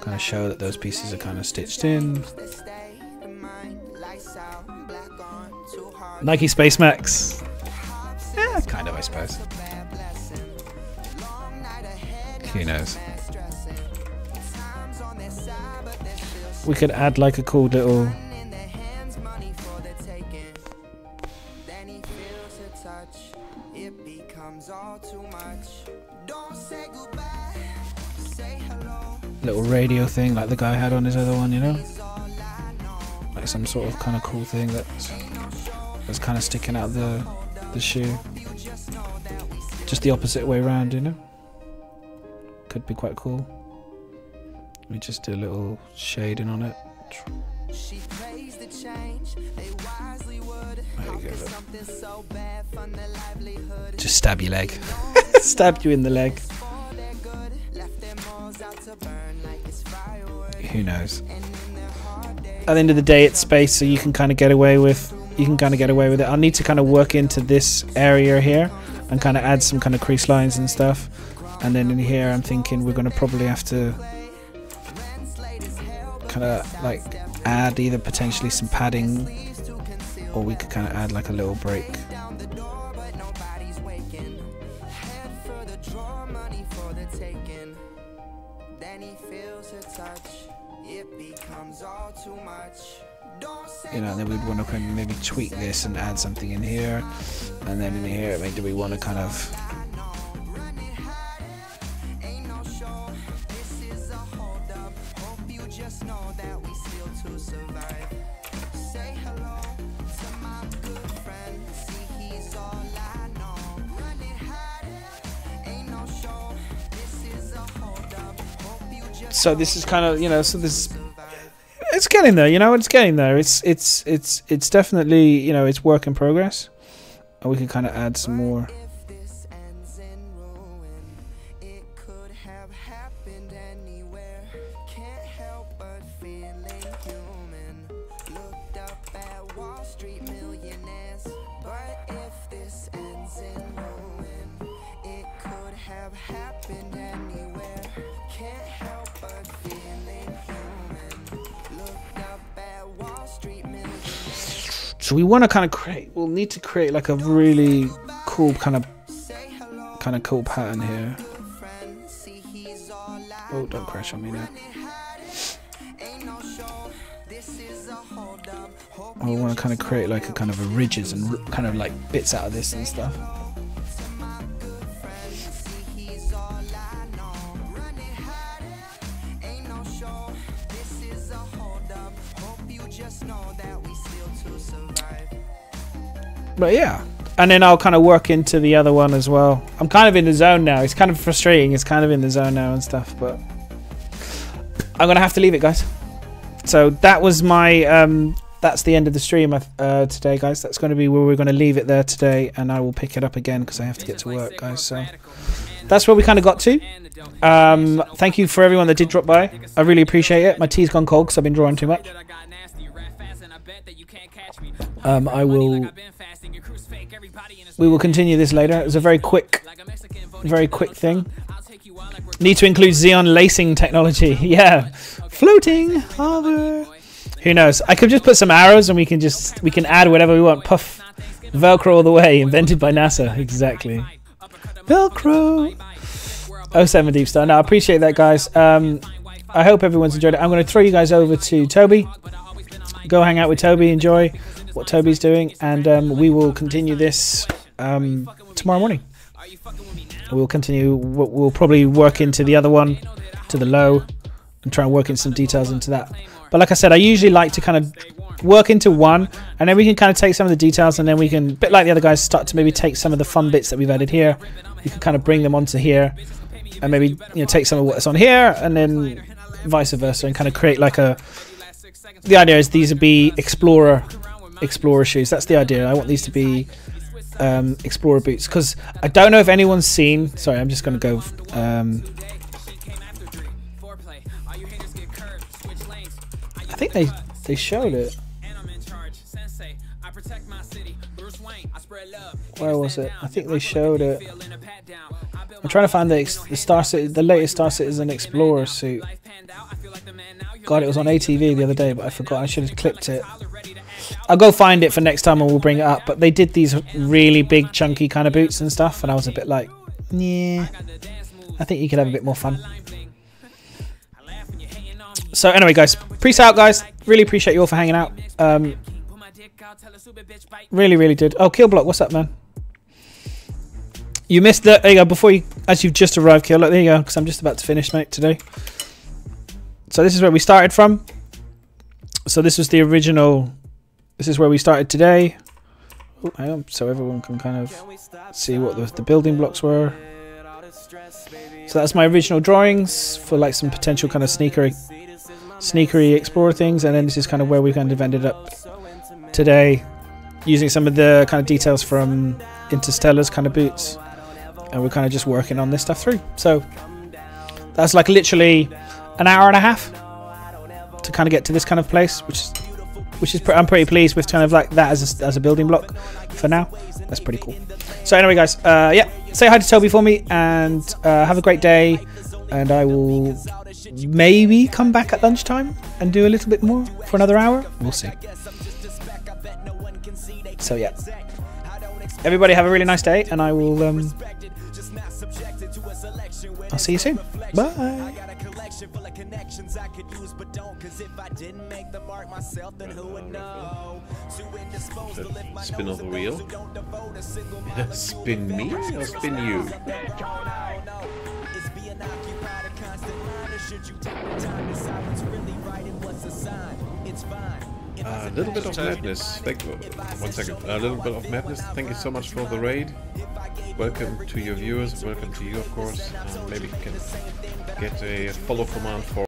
kind of show that those pieces are kind of stitched in. Nike Space Max. Yeah, kind of, I suppose. Who knows? We could add like a cool little. Little radio thing like the guy had on his other one, you know? Like some sort of kind of cool thing that's that's kind of sticking out the the shoe. Just the opposite way around, you know? Could be quite cool. Me just do a little shading on it. She the change. They wisely would. Just stab your leg. stab you in the leg. Who knows? At the end of the day, it's space, so you can kind of get away with you can kind of get away with it. I'll need to kind of work into this area here and kind of add some kind of crease lines and stuff. And then in here, I'm thinking we're going to probably have to kind of like add either potentially some padding or we could kind of add like a little break. You know, and then we'd want to kind of maybe tweak this and add something in here, and then in here, I mean, do we want to kind of so this is kind of you know so this it's getting there you know it's getting there. It's it's it's it's definitely you know it's work in progress. And we can kind of add some more So we want to kind of create. We'll need to create like a really cool kind of kind of cool pattern here. Oh, don't crash on me now. We want to kind of create like a kind of a ridges and kind of like bits out of this and stuff. But yeah. And then I'll kind of work into the other one as well. I'm kind of in the zone now. It's kind of frustrating. It's kind of in the zone now and stuff, but I'm gonna have to leave it, guys. So that was my um, that's the end of the stream uh, today, guys. That's going to be where we're going to leave it there today, and I will pick it up again because I have to get to work, guys. So that's where we kind of got to. Um, thank you for everyone that did drop by. I really appreciate it. My tea's gone cold because I've been drawing too much. Um, I will. We will continue this later. It was a very quick, very quick thing. Need to include Xeon lacing technology. Yeah, floating over. Who knows? I could just put some arrows and we can just we can add whatever we want. Puff, Velcro all the way. Invented by NASA. Exactly. Velcro. Oh seven Deep Star. Now I appreciate that, guys. Um, I hope everyone's enjoyed it. I'm going to throw you guys over to Toby. Go hang out with Toby. Enjoy what Toby's doing, and um, we will continue this um, tomorrow morning. We'll continue. We'll, probably work into the other one, to the low, and try and work in some details into that. But like I said, I usually like to kind of work into one, and then we can kind of take some of the details, and then we can, bit like the other guys, start to maybe take some of the fun bits that we've added here. You can kind of bring them onto here, and maybe you know take some of what's on here, and then vice versa, and kind of create like a. The idea is these would be explorer, explorer shoes. That's the idea. I want these to be um, explorer boots because I don't know if anyone's seen. Sorry, I'm just going to go. Um, I think they they showed it. Where was it? I think they showed it. I'm trying to find the, the Star City, the latest Star Citizen Explorer suit. God, it was on ATV the other day, but I forgot. I should have clipped it. I'll go find it for next time and we'll bring it up. But they did these really big, chunky kind of boots and stuff, and I was a bit like, yeah, I think you could have a bit more fun. So anyway, guys, peace out, guys. Really appreciate you all for hanging out. Um, really, really did. Oh, Kill Block, what's up, man? You missed that. There you go. Before you, as you've just arrived, Kill. Look, there you go. Because I'm just about to finish, mate, today. So this is where we started from. So this was the original. This is where we started today. Oh, hang on, so everyone can kind of see what the, the building blocks were. So that's my original drawings for like some potential kind of sneaker sneakery explorer things and then this is kind of where we kind of ended up today using some of the kind of details from Interstellar's kind of boots and we're kind of just working on this stuff through so that's like literally an hour and a half to kind of get to this kind of place, which is which is pre- I'm pretty pleased with kind of like that as a, as a building block for now. That's pretty cool. So anyway, guys, uh, yeah, say hi to Toby for me and uh, have a great day. And I will maybe come back at lunchtime and do a little bit more for another hour. We'll see. So yeah, everybody have a really nice day, and I will. Um, I'll see you soon. Bye. Collection full of connections I could use but don't. Cause if I didn't make the mark myself then who would know? Too indisposed to lift my Spin nose of the wheel. who don't devote a single Yeah, spin me? Or spin you? Is being occupied a constant line or should you take the time to decide what's really right and what's a sign? It's fine A little bit of madness. Thank one second. A little bit of madness. Thank you so much for the raid. Welcome to your viewers. Welcome to you, of course. Uh, maybe you can get a follow command for